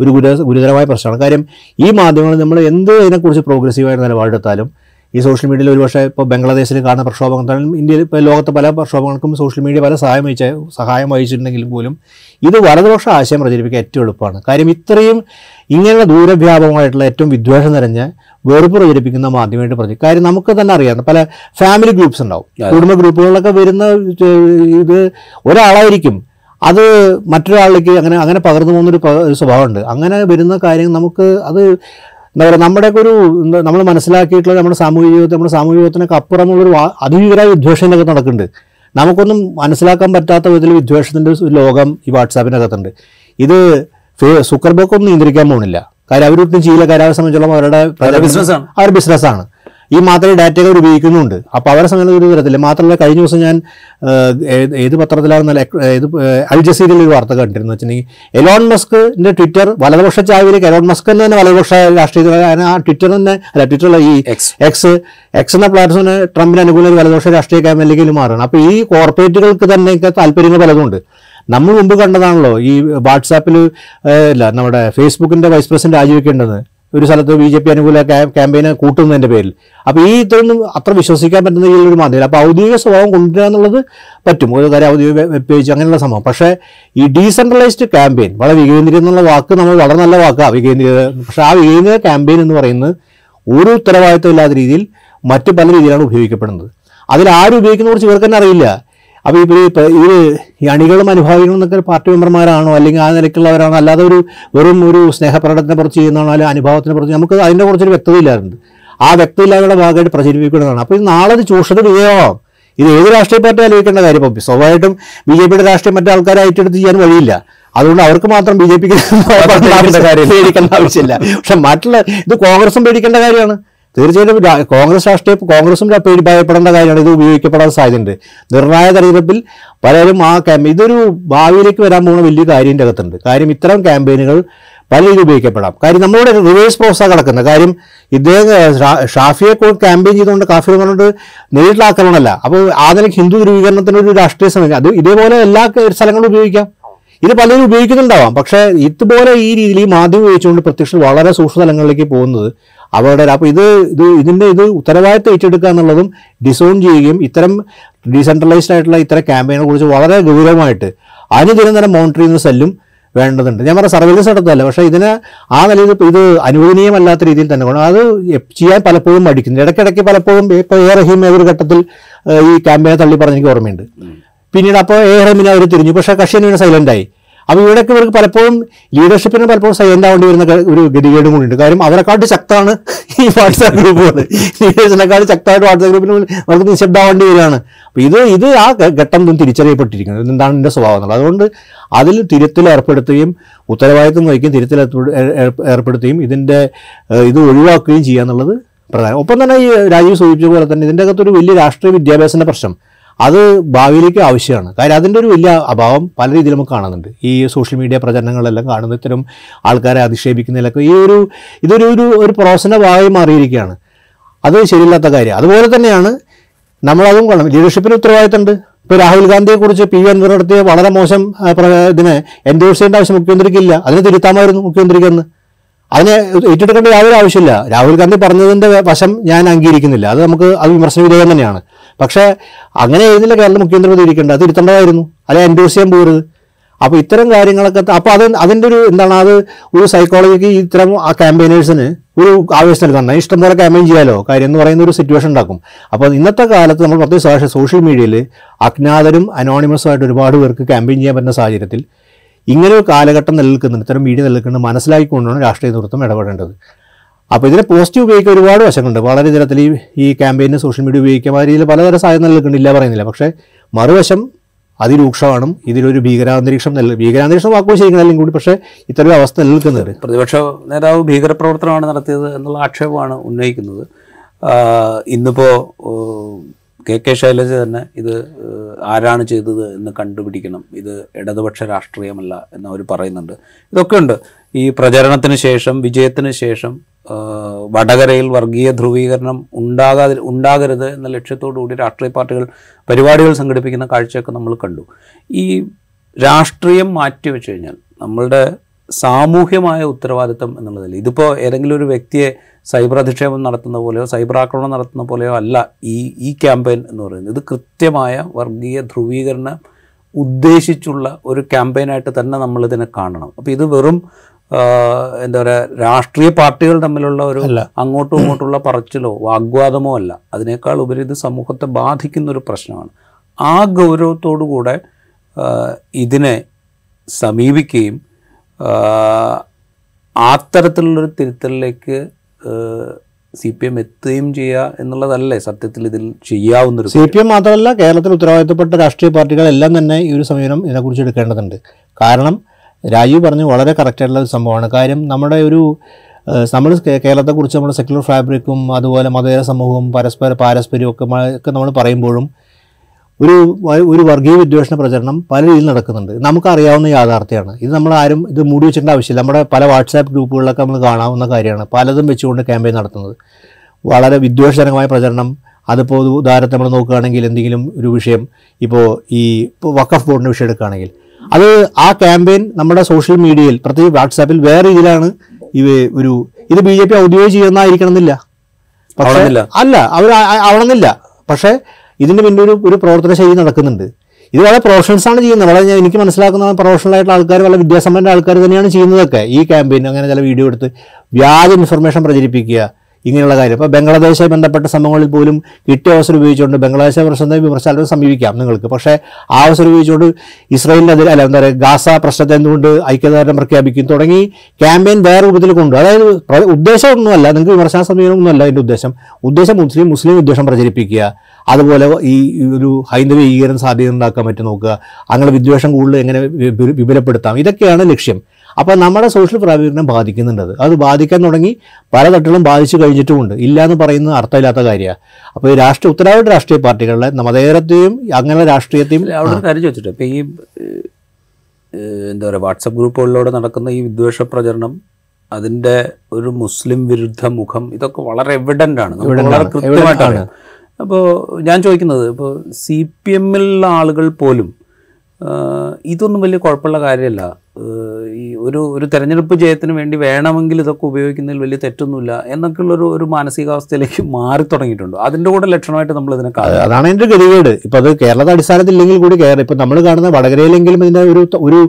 ഒരു ഗുരു ഗുരുതരമായ പ്രശ്നമാണ്. കാര്യം ഈ മാധ്യമങ്ങൾ നമ്മൾ എന്ത് ഇതിനെക്കുറിച്ച് പ്രോഗ്രസീവായ നിലപാടെടുത്താലും ഈ സോഷ്യൽ മീഡിയയിൽ ഒരുപക്ഷെ ഇപ്പോൾ ബംഗ്ലാദേശിൽ കാണുന്ന പ്രക്ഷോഭങ്ങൾ ഇന്ത്യയിൽ ഇപ്പോൾ ലോകത്തെ പല പ്രക്ഷോഭങ്ങൾക്കും സോഷ്യൽ മീഡിയ പല സഹായം വഹിച്ച സഹായം വഹിച്ചിട്ടുണ്ടെങ്കിലും പോലും ഇത് വലതുപക്ഷ ആശയം പ്രചരിപ്പിക്കാൻ ഏറ്റവും എളുപ്പമാണ്. കാര്യം ഇത്രയും ഇങ്ങനെയുള്ള ദൂരവ്യാപകമായിട്ടുള്ള ഏറ്റവും വിദ്വേഷം നിറഞ്ഞ വെറുപ്പ് പ്രചരിപ്പിക്കുന്ന മാധ്യമമായിട്ട് പറഞ്ഞു കാര്യം നമുക്ക് തന്നെ അറിയാം. പല ഫാമിലി ഗ്രൂപ്പ്സ് ഉണ്ടാവും. കുടുംബ ഗ്രൂപ്പുകളിലൊക്കെ വരുന്ന ഇത് ഒരാളായിരിക്കും. അത് മറ്റൊരാളിലേക്ക് അങ്ങനെ അങ്ങനെ പകർന്നു പോകുന്നൊരു ഒരു സ്വഭാവമുണ്ട്. അങ്ങനെ വരുന്ന കാര്യം നമുക്ക് അത് എന്താ പറയുക നമ്മുടെയൊക്കെ ഒരു നമ്മൾ മനസ്സിലാക്കിയിട്ടുള്ള നമ്മുടെ സാമൂഹിക ജീവിതത്തിൽ നമ്മുടെ സാമൂഹിക ജീവിതത്തിനൊക്കെ അപ്പുറമുള്ളൊരു വാ- വിദ്വേഷത്തിനൊക്കെ വിദ്വേഷം നടക്കുന്നുണ്ട്. നമുക്കൊന്നും മനസ്സിലാക്കാൻ പറ്റാത്ത വിധത്തിൽ വിദ്വേഷത്തിന്റെ ഒരു ലോകം ഈ വാട്സാപ്പിനകത്തുണ്ട്. ഇത് സുക്കർബോക്കൊന്നും നിയന്ത്രിക്കാൻ പോകുന്നില്ല കാര്യം അവരൊട്ടും ചെയ്യില്ല കാര്യം അവരെ സംബന്ധിച്ചോളം അവരുടെ അവരുടെ ബിസിനസ്സാണ് ഈ മാത്രമേ ഡാറ്റകൾ ഉപയോഗിക്കുന്നുണ്ട്. അപ്പോൾ അവരെ സംബന്ധിച്ച് ഒരു വിവരത്തില്ല മാത്രമല്ല കഴിഞ്ഞ ദിവസം ഞാൻ ഏത് പത്രത്തിലാണെന്നല്ല ഏത് അൽ ജസീരയിൽ ഒരു വാർത്ത കണ്ടിരുന്നു വെച്ചിട്ടുണ്ടെങ്കിൽ എലോൺ മസ്കിന്റെ ട്വിറ്റർ വലതുപക്ഷ ചായവിലേക്ക് എലോൺ മസ്ക് തന്നെ വലതുപക്ഷ രാഷ്ട്രീയ ആ ട്വിറ്റർ തന്നെ അല്ല ട്വിറ്ററിലെ ഈ എക്സ് എക്സ് എക്സ് എന്ന പ്ലാറ്റ്ഫോമിന് ട്രംപിന് അനുകൂല ഒരു വലതുപക്ഷ രാഷ്ട്രീയ ക്യാമ്പിലേക്ക് മാറണം അപ്പോൾ ഈ കോർപ്പറേറ്റുകൾക്ക് തന്നെ താല്പര്യങ്ങൾ പലതുണ്ട്. നമ്മൾ മുമ്പ് കണ്ടതാണല്ലോ ഈ വാട്സാപ്പിൽ അല്ല നമ്മുടെ ഫേസ്ബുക്കിന്റെ വൈസ് പ്രസിഡന്റ് രാജിവെക്കേണ്ടത്. ഒരു സ്ഥലത്ത് ബി ജെ പി അനുകൂല ക്യാമ്പയിന് കൂട്ടുന്നതിന്റെ പേരിൽ. അപ്പോൾ ഈ ഇതൊന്നും അത്ര വിശ്വസിക്കാൻ പറ്റുന്ന രീതിയിലൊരു മാധ്യമം അപ്പോൾ ഔദ്യോഗിക സ്വഭാവം കൊണ്ടുവരിക എന്നുള്ളത് പറ്റും. ഒരു കാര്യം ഔദ്യോഗിക വെബ് പേജ് അങ്ങനെയുള്ള സംഭവം. പക്ഷേ ഈ ഡീസെൻട്രലൈസ്ഡ് ക്യാമ്പയിൻ വളരെ വികേന്ദ്രീയം എന്നുള്ള വാക്ക് നമ്മൾ വളരെ നല്ല വാക്കാണ് വികേന്ദ്രീയ പക്ഷേ ആ വികേന്ദ്രീയ ക്യാമ്പയിൻ എന്ന് പറയുന്നത് ഒരു ഉത്തരവാദിത്വം ഇല്ലാത്ത രീതിയിൽ മറ്റു പല രീതിയിലാണ് ഉപയോഗിക്കപ്പെടുന്നത്. അതിൽ ആരും ഉപയോഗിക്കുന്ന കുറിച്ച് ഇവർക്ക് തന്നെ അറിയില്ല. അപ്പോൾ ഇവർ ഇവർ ഈ അണികളും അനുഭാവികളും എന്നൊക്കെ പാർട്ടി മെമ്പർമാരാണോ? അല്ലെങ്കിൽ ആ നിലയ്ക്കുള്ളവരാണോ? അല്ലാതെ ഒരു വെറും ഒരു സ്നേഹപ്രകടനത്തിനെ കുറിച്ച് ചെയ്യുന്നതാണോ അല്ലെങ്കിൽ അനുഭവത്തിനെ കുറിച്ച് നമുക്ക് അതിനെ കുറിച്ചൊരു വ്യക്തത ഇല്ലാറുണ്ട് ആ വ്യക്തതയില്ലാതെ ഭാഗമായിട്ട് പ്രചരിപ്പിക്കുന്നതാണ് അപ്പോൾ ഇത് നാളെ ഇത് ചൂഷണ വിജയമാവാം ഇത് ഏത് രാഷ്ട്രീയ പാർട്ടി ആലോചിക്കേണ്ട കാര്യം. ഇപ്പം സ്വാഭാവികമായിട്ടും ബി ജെ പിയുടെ രാഷ്ട്രീയം മറ്റേ ആൾക്കാരെ ഏറ്റെടുത്ത് ചെയ്യാൻ വഴിയില്ല. അതുകൊണ്ട് അവർക്ക് മാത്രം ബി ജെ പിക്ക് പേടിക്കേണ്ട ആവശ്യമില്ല. പക്ഷെ മറ്റുള്ള ഇത് കോൺഗ്രസും പേടിക്കേണ്ട കാര്യമാണ്. തീർച്ചയായിട്ടും കോൺഗ്രസ് രാഷ്ട്രീയ കോൺഗ്രസും ഭയപ്പെടേണ്ട കാര്യമാണ്. ഇത് ഉപയോഗിക്കപ്പെടാൻ സാധ്യതയുണ്ട്. നിർണായക തെരഞ്ഞെടുപ്പിൽ പലരും ആ ക്യാമ്പ് ഇതൊരു ഭാവിയിലേക്ക് വരാൻ പോകുന്ന വലിയ കാര്യത്തിന്റെ അകത്തുണ്ട്. കാര്യം ഇത്തരം ക്യാമ്പയിനുകൾ പല രീതിയിൽ ഉപയോഗിക്കപ്പെടാം. കാര്യം നമ്മളിവിടെ റിവേഴ്സ് പ്രോസസ്സാണ് കിടക്കുന്നത് കാര്യം ഇദ്ദേഹം ഷാഫിയെ ക്യാമ്പയിൻ ചെയ്തുകൊണ്ട് കാഫിർ പറഞ്ഞുകൊണ്ട് നേരിട്ടുള്ള ആക്രമണമല്ല. അപ്പോൾ ആ നിലയ്ക്ക് ഹിന്ദു ധ്രുവീകരണത്തിനൊരു രാഷ്ട്രീയ സമയം അത് ഇതേപോലെ എല്ലാ സ്ഥലങ്ങളും ഉപയോഗിക്കാം. ഇത് പലരും ഉപയോഗിക്കുന്നുണ്ടാവാം. പക്ഷേ ഇതുപോലെ ഈ രീതിയിൽ മാധ്യമം ഉപയോഗിച്ചുകൊണ്ട് പ്രത്യക്ഷം വളരെ സൂക്ഷ്മ തലങ്ങളിലേക്ക് പോകുന്നത് അവരുടെ അപ്പോൾ ഇത് ഇത് ഇതിന്റെ ഇത് ഉത്തരവാദിത്തം ഏറ്റെടുക്കുക എന്നുള്ളതും ഡിസോൺ ചെയ്യുകയും ഇത്തരം ഡീസെൻട്രലൈസ്ഡ് ആയിട്ടുള്ള ഇത്തരം ക്യാമ്പയിനെ കുറിച്ച് വളരെ ഗൗരവമായിട്ട് അനുദിനം തന്നെ മോണിറ്റർ ചെയ്യുന്ന സെല്ലും വേണ്ടതുണ്ട്. ഞാൻ പറഞ്ഞ സർവൈലൻസ് നടത്തല്ല പക്ഷേ ഇതിന് ആ നിലയിൽ ഇത് അനുവദനീയമല്ലാത്ത രീതിയിൽ തന്നെ കൊണ്ട് അത് ചെയ്യാൻ പലപ്പോഴും മടിക്കുന്നു. ഇടയ്ക്കിടയ്ക്ക് പലപ്പോഴും ഇപ്പോൾ എ റഹീം ഒരു ഘട്ടത്തിൽ ഈ ക്യാമ്പയിനെ തള്ളി പറഞ്ഞ എനിക്ക് ഓർമ്മയുണ്ട്. പിന്നീട് അപ്പോൾ എ റഹ്മിനെ അവർ തിരിഞ്ഞു. പക്ഷേ കഷ്യൻ സൈലന്റ് ആയി. അപ്പോൾ ഇവിടെയൊക്കെ ഇവർക്ക് പലപ്പോഴും ലീഡർഷിപ്പിന് പലപ്പോഴും സൈലന്റ് ആവേണ്ടി വരുന്ന ഒരു ഗതികേടും കൂടി ഉണ്ട്. കാര്യം അവരെക്കാട്ട് ശക്തമാണ് ഈ വാട്സാപ്പ് ഗ്രൂപ്പുകൾ ലീഡേഴ്സിനെക്കാട്ട് ശക്തമായിട്ട് വാട്സാപ്പ് ഗ്രൂപ്പിന് അവർക്ക് നിശബ്ദമാവേണ്ടി വരികയാണ്. അപ്പോൾ ഇത് ഇത് ആ ഘട്ടം തിരിച്ചറിയപ്പെട്ടിരിക്കുന്നത്. എന്താണ് എന്റെ സ്വഭാവം എന്നുള്ളത്. അതുകൊണ്ട് അതിൽ തിരുത്തിൽ ഏർപ്പെടുത്തുകയും ഉത്തരവാദിത്വം വഹിക്കുകയും തിരുത്തിൽ ഏർപ്പെ- ഏർ- ഏർ- ഏർപ്പെടുത്തുകയും ഇതിന്റെ ഇത് ഒഴിവാക്കുകയും ചെയ്യുക എന്നുള്ളത് പ്രധാനം. ഒപ്പം തന്നെ ഈ രാജീവ് സൂചിപ്പിച്ച പോലെ തന്നെ ഇതിന്റെ അകത്തൊരു വലിയ രാഷ്ട്രീയ വിദ്യാഭ്യാസത്തിന്റെ പ്രശ്നം. അത് ഭാവിയിലേക്ക് ആവശ്യമാണ്. കാര്യം അതിന്റെ ഒരു വലിയ അഭാവം പല രീതിയിൽ നമുക്ക് കാണുന്നുണ്ട് ഈ സോഷ്യൽ മീഡിയ പ്രചരണങ്ങളെല്ലാം കാണുന്ന ഇത്തരം ആൾക്കാരെ അധിക്ഷേപിക്കുന്നതിലൊക്കെ ഈ ഒരു ഇതൊരു ഒരു ഒരു ഭാഗമായി മാറിയിരിക്കുകയാണ്. അത് ശരിയില്ലാത്ത കാര്യം. അതുപോലെ തന്നെയാണ് നമ്മളതും കാണും. ലീഡർഷിപ്പിന് ഉത്തരവാദിത്തമുണ്ട്. ഇപ്പോൾ രാഹുൽ ഗാന്ധിയെക്കുറിച്ച് പി അൻവർ നടത്തിയ വളരെ മോശം ഇതിനെ എൻഡോഴ്സ് ചെയ്യേണ്ട ആവശ്യം മുഖ്യമന്ത്രിക്കില്ല. അതിനെ തിരുത്താമായിരുന്നു മുഖ്യമന്ത്രിക്കെന്ന്. അതിനെ ഏറ്റെടുക്കേണ്ട യാതൊരു ആവശ്യമില്ല. രാഹുൽ ഗാന്ധി പറഞ്ഞതിന്റെ വശം ഞാൻ അംഗീകരിക്കുന്നില്ല. അത് നമുക്ക് അത് വിമർശന വിധേയം തന്നെയാണ്. പക്ഷേ അങ്ങനെ എഴുതില്ല കേരള മുഖ്യമന്ത്രി തിരിക്കേണ്ടത് അത് ഇരുത്തേണ്ടതായിരുന്നു. അല്ലെ എൻഡോസ് ചെയ്യാൻ പോകരുത്. അപ്പോൾ ഇത്തരം കാര്യങ്ങളൊക്കെ അപ്പോൾ അത് അതിന്റെ ഒരു എന്താണ് അത് ഒരു സൈക്കോളജിക്ക് ഇത്തരം ആ ക്യാമ്പയിനേഴ്സിന് ഒരു ആവേശം ഇഷ്ടം പോലെ ക്യാമ്പയിൻ ചെയ്യാലോ? കാര്യം എന്ന് പറയുന്ന ഒരു സിറ്റുവേഷൻ ഉണ്ടാക്കും. അപ്പോൾ ഇന്നത്തെ കാലത്ത് നമ്മൾ പ്രത്യേകിച്ച് സോഷ്യൽ മീഡിയയിൽ അജ്ഞാതരും അനോണിമസുമായിട്ട് ഒരുപാട് പേർക്ക് ക്യാമ്പയിൻ ചെയ്യാൻ പറ്റുന്ന സാഹചര്യത്തിൽ ഇങ്ങനെ ഒരു കാലഘട്ടം നിലനിൽക്കുന്നുണ്ട്. ഇത്തരം മീഡിയ നിലനിൽക്കുന്നത് മനസ്സിലാക്കിക്കൊണ്ടാണ് രാഷ്ട്രീയ നേതൃത്വം ഇടപെടേണ്ടത്. അപ്പോൾ ഇതിനെ പോസിറ്റീവ് ഉപയോഗിക്കാൻ ഒരുപാട് വശങ്ങളുണ്ട്. വളരെ തരത്തിൽ ഈ ഈ ക്യാമ്പയിന് സോഷ്യൽ മീഡിയ ഉപയോഗിക്കാൻ രീതിയിൽ പലതരം സഹായം നിലനിൽക്കുന്നില്ല പറയുന്നില്ല. പക്ഷേ മറുവശം അതിരൂക്ഷമാണ് ഇതിലൊരു ഭീകരാന്തരീക്ഷം നില ഭീകരാന്തരീക്ഷം വാക്കുകൾ ശരിക്കും കൂടി പക്ഷേ ഇത്തരം അവസ്ഥ നിൽക്കുന്നത് പ്രതിപക്ഷ നേതാവ് ഭീകരപ്രവർത്തനമാണ് നടത്തിയത് എന്നുള്ള ആക്ഷേപമാണ് ഉന്നയിക്കുന്നത്. ഇന്നിപ്പോൾ കെ കെ ശൈലജ തന്നെ ഇത് ആരാണ് ചെയ്തത് എന്ന് കണ്ടുപിടിക്കണം. ഇത് ഇടതുപക്ഷ രാഷ്ട്രീയമല്ല എന്ന് അവർ പറയുന്നുണ്ട്. ഇതൊക്കെ ഉണ്ട്. ഈ പ്രചരണത്തിന് ശേഷം വിജയത്തിന് ശേഷം വടകരയിൽ വർഗീയ ധ്രുവീകരണം ഉണ്ടാകാതി ഉണ്ടാകരുത് എന്ന ലക്ഷ്യത്തോടു കൂടി രാഷ്ട്രീയ പാർട്ടികൾ പരിപാടികൾ സംഘടിപ്പിക്കുന്ന കാഴ്ചയൊക്കെ നമ്മൾ കണ്ടു. ഈ രാഷ്ട്രീയം മാറ്റിവെച്ച് കഴിഞ്ഞാൽ നമ്മളുടെ സാമൂഹ്യമായ ഉത്തരവാദിത്തം എന്നുള്ളതിൽ ഇതിപ്പോൾ ഏതെങ്കിലും ഒരു വ്യക്തിയെ സൈബർ അധിക്ഷേപം നടത്തുന്ന പോലെയോ സൈബർ ആക്രമണം നടത്തുന്ന പോലെയോ അല്ല ഈ ഈ ക്യാമ്പയിൻ എന്ന് പറയുന്നത്. ഇത് കൃത്യമായ വർഗീയ ധ്രുവീകരണം ഉദ്ദേശിച്ചുള്ള ഒരു ക്യാമ്പയിനായിട്ട് തന്നെ നമ്മളിതിനെ കാണണം. അപ്പോൾ ഇത് വെറും എന്താ പറയുക രാഷ്ട്രീയ പാർട്ടികൾ തമ്മിലുള്ള ഒരു. അങ്ങോട്ടും ഇങ്ങോട്ടുള്ള പറച്ചിലോ വാഗ്വാദമോ അല്ല. അതിനേക്കാൾ ഉപരി ഇത് സമൂഹത്തെ ബാധിക്കുന്ന ഒരു പ്രശ്നമാണ്. ആ ഗൗരവത്തോടു കൂടെ ഇതിനെ സമീപിക്കുകയും ആ, ആ തരത്തിലുള്ളൊരു തിരുത്തലിലേക്ക് സി പി എം എത്തുകയും ചെയ്യുക എന്നുള്ളതല്ലേ സത്യത്തിൽ ഇതിൽ ചെയ്യാവുന്നൊരു സി പി എം മാത്രമല്ല കേരളത്തിൽ ഉത്തരവാദിത്തപ്പെട്ട രാഷ്ട്രീയ പാർട്ടികളെല്ലാം തന്നെ ഈ ഒരു സമീപനം ഇതിനെക്കുറിച്ച് എടുക്കേണ്ടതുണ്ട്. കാരണം രാജീവ് പറഞ്ഞു വളരെ കറക്റ്റായിട്ടുള്ള ഒരു സംഭവമാണ്. കാര്യം നമ്മുടെ ഒരു നമ്മൾ കേരളത്തെക്കുറിച്ച് നമ്മുടെ സെക്യുലർ ഫാബ്രിക്കും അതുപോലെ മതേതര സമൂഹവും പരസ്പര പാരസ്പര്യവും ഒക്കെ നമ്മൾ പറയുമ്പോഴും ഒരു ഒരു വർഗീയ വിദ്വേഷണ പ്രചരണം പല രീതിയിൽ നടക്കുന്നുണ്ട്. നമുക്കറിയാവുന്ന യാഥാർത്ഥ്യമാണ്. ഇത് നമ്മൾ ആരും ഇത് മൂടി വെച്ചിട്ട് ആവശ്യമില്ല. നമ്മുടെ പല വാട്സാപ്പ് ഗ്രൂപ്പുകളിലൊക്കെ നമ്മൾ കാണാവുന്ന കാര്യമാണ്. പലതും വെച്ചുകൊണ്ട് ക്യാമ്പയിൻ നടത്തുന്നത്. വളരെ വിദ്വേഷജനകമായ പ്രചരണം. അതിപ്പോൾ ഉദാഹരണത്തെ നമ്മൾ നോക്കുകയാണെങ്കിൽ എന്തെങ്കിലും ഒരു വിഷയം ഇപ്പോൾ ഈ വക്കഫ് ബോർഡിന്റെ വിഷയം എടുക്കുകയാണെങ്കിൽ അത് ആ ക്യാമ്പയിൻ നമ്മുടെ സോഷ്യൽ മീഡിയയിൽ പ്രത്യേകിച്ച് വാട്സാപ്പിൽ വേറെ രീതിയിലാണ് ഇവ ഒരു ഇത് ബി ജെ പി ഔദ്യോഗിക ചെയ്യുന്നതായിരിക്കണം എന്നില്ല പക്ഷേ അല്ല അവർ ആവണമെന്നില്ല. പക്ഷേ ഇതിന് പിന്നെ ഒരു ഒരു പ്രവർത്തന ശൈലി നടക്കുന്നുണ്ട്. ഇത് വളരെ പ്രൊഫഷണൽസ് ആണ് ചെയ്യുന്നത്. വളരെ ഞാൻ എനിക്ക് മനസ്സിലാക്കുന്ന പ്രൊഫഷണൽ ആയിട്ടുള്ള ആൾക്കാർ വളരെ വിദ്യാസമ്പന്ന ആൾക്കാർ തന്നെയാണ് ചെയ്യുന്നതൊക്കെ. ഈ ക്യാമ്പയിൻ അങ്ങനെ ചില വീഡിയോ എടുത്ത് വ്യാജ ഇൻഫർമേഷൻ പ്രചരിപ്പിക്കുക ഇങ്ങനെയുള്ള കാര്യം. ഇപ്പോൾ ബംഗ്ലാദേശുമായി ബന്ധപ്പെട്ട സംഭവങ്ങളിൽ പോലും കിട്ടിയ അവസരം ഉപയോഗിച്ചുകൊണ്ട് ബംഗ്ലാദേശ് പ്രശ്നത്തെ വിമർശനം സമീപിക്കാം നിങ്ങൾക്ക്. പക്ഷേ ആ അവസരം ഉപയോഗിച്ചുകൊണ്ട് ഇസ്രായേലിനെതിരെ അല്ല എന്താ പറയുക ഗാസ പ്രശ്നത്തെ എന്തുകൊണ്ട് ഐക്യദാർഢ്യം പ്രഖ്യാപിക്കും തുടങ്ങി ക്യാമ്പയിൻ വേറെ രൂപത്തിൽ കൊണ്ടു അതായത് ഉദ്ദേശമൊന്നുമല്ല നിങ്ങൾക്ക് വിമർശന സമീപനമൊന്നുമല്ല അതിന്റെ ഉദ്ദേശം. ഉദ്ദേശം മുസ്ലിം മുസ്ലിം ഉദ്ദേശം പ്രചരിപ്പിക്കുക. അതുപോലെ ഈ ഒരു ഹൈന്ദവ ഏകീകരണം സാധ്യത ഉണ്ടാക്കാൻ പറ്റും നോക്കുക. അങ്ങനെ വിദ്വേഷം കൂടുതൽ എങ്ങനെ വിപുലപ്പെടുത്താം? ഇതൊക്കെയാണ് ലക്ഷ്യം. അപ്പോൾ നമ്മുടെ സോഷ്യൽ പ്രാവീണ്യം ബാധിക്കുന്നുണ്ട് അത്. അത് ബാധിക്കാൻ തുടങ്ങി പല തട്ടുകളും ബാധിച്ചു കഴിഞ്ഞിട്ടുമുണ്ട്. ഇല്ല എന്ന് പറയുന്നത് അർത്ഥമില്ലാത്ത കാര്യമാണ് അപ്പോൾ ഈ രാഷ്ട്രീയ ഉത്തരവാദിത്ത രാഷ്ട്രീയ പാർട്ടികളുടെ മതേതരത്തെയും അങ്ങനെ രാഷ്ട്രീയത്തെയും അവിടെ കാര്യം ചോദിച്ചിട്ട് ഇപ്പം ഈ എന്താ പറയുക വാട്സപ്പ് ഗ്രൂപ്പുകളിലൂടെ നടക്കുന്ന ഈ വിദ്വേഷ പ്രചരണം അതിന്റെ ഒരു മുസ്ലിം വിരുദ്ധ മുഖം ഇതൊക്കെ വളരെ എവിഡന്റ് ആണ്. കൃത്യമായിട്ടാണ് വളരെ ആണ്. കൃത്യമായിട്ട് Evident അറിയാം. അപ്പോൾ ഞാൻ ചോദിക്കുന്നത് ഇപ്പോൾ സി പി എമ്മിലുള്ള ആളുകൾ പോലും ഇതൊന്നും വലിയ കുഴപ്പമുള്ള കാര്യമല്ല. ഈ ഒരു ഒരു തെരഞ്ഞെടുപ്പ് ജയത്തിന് വേണ്ടി വേണമെങ്കിൽ ഇതൊക്കെ ഉപയോഗിക്കുന്നതിൽ വലിയ തെറ്റൊന്നുമില്ല എന്നൊക്കെയുള്ളൊരു ഒരു മാനസികാവസ്ഥയിലേക്ക് മാറി തുടങ്ങിയിട്ടുണ്ട്. അതിന്റെ കൂടെ ലക്ഷണമായിട്ട് നമ്മൾ ഇതിനെ കാണും അതാണ് എന്റെ ഗതികേട്. ഇപ്പം അത് കേരളത്തെ അടിസ്ഥാനത്തിൽ ഇല്ലെങ്കിൽ കൂടി കേരളം ഇപ്പം നമ്മൾ കാണുന്ന വടകരയിലെങ്കിലും ഇതിന്റെ ഒരു ഒരു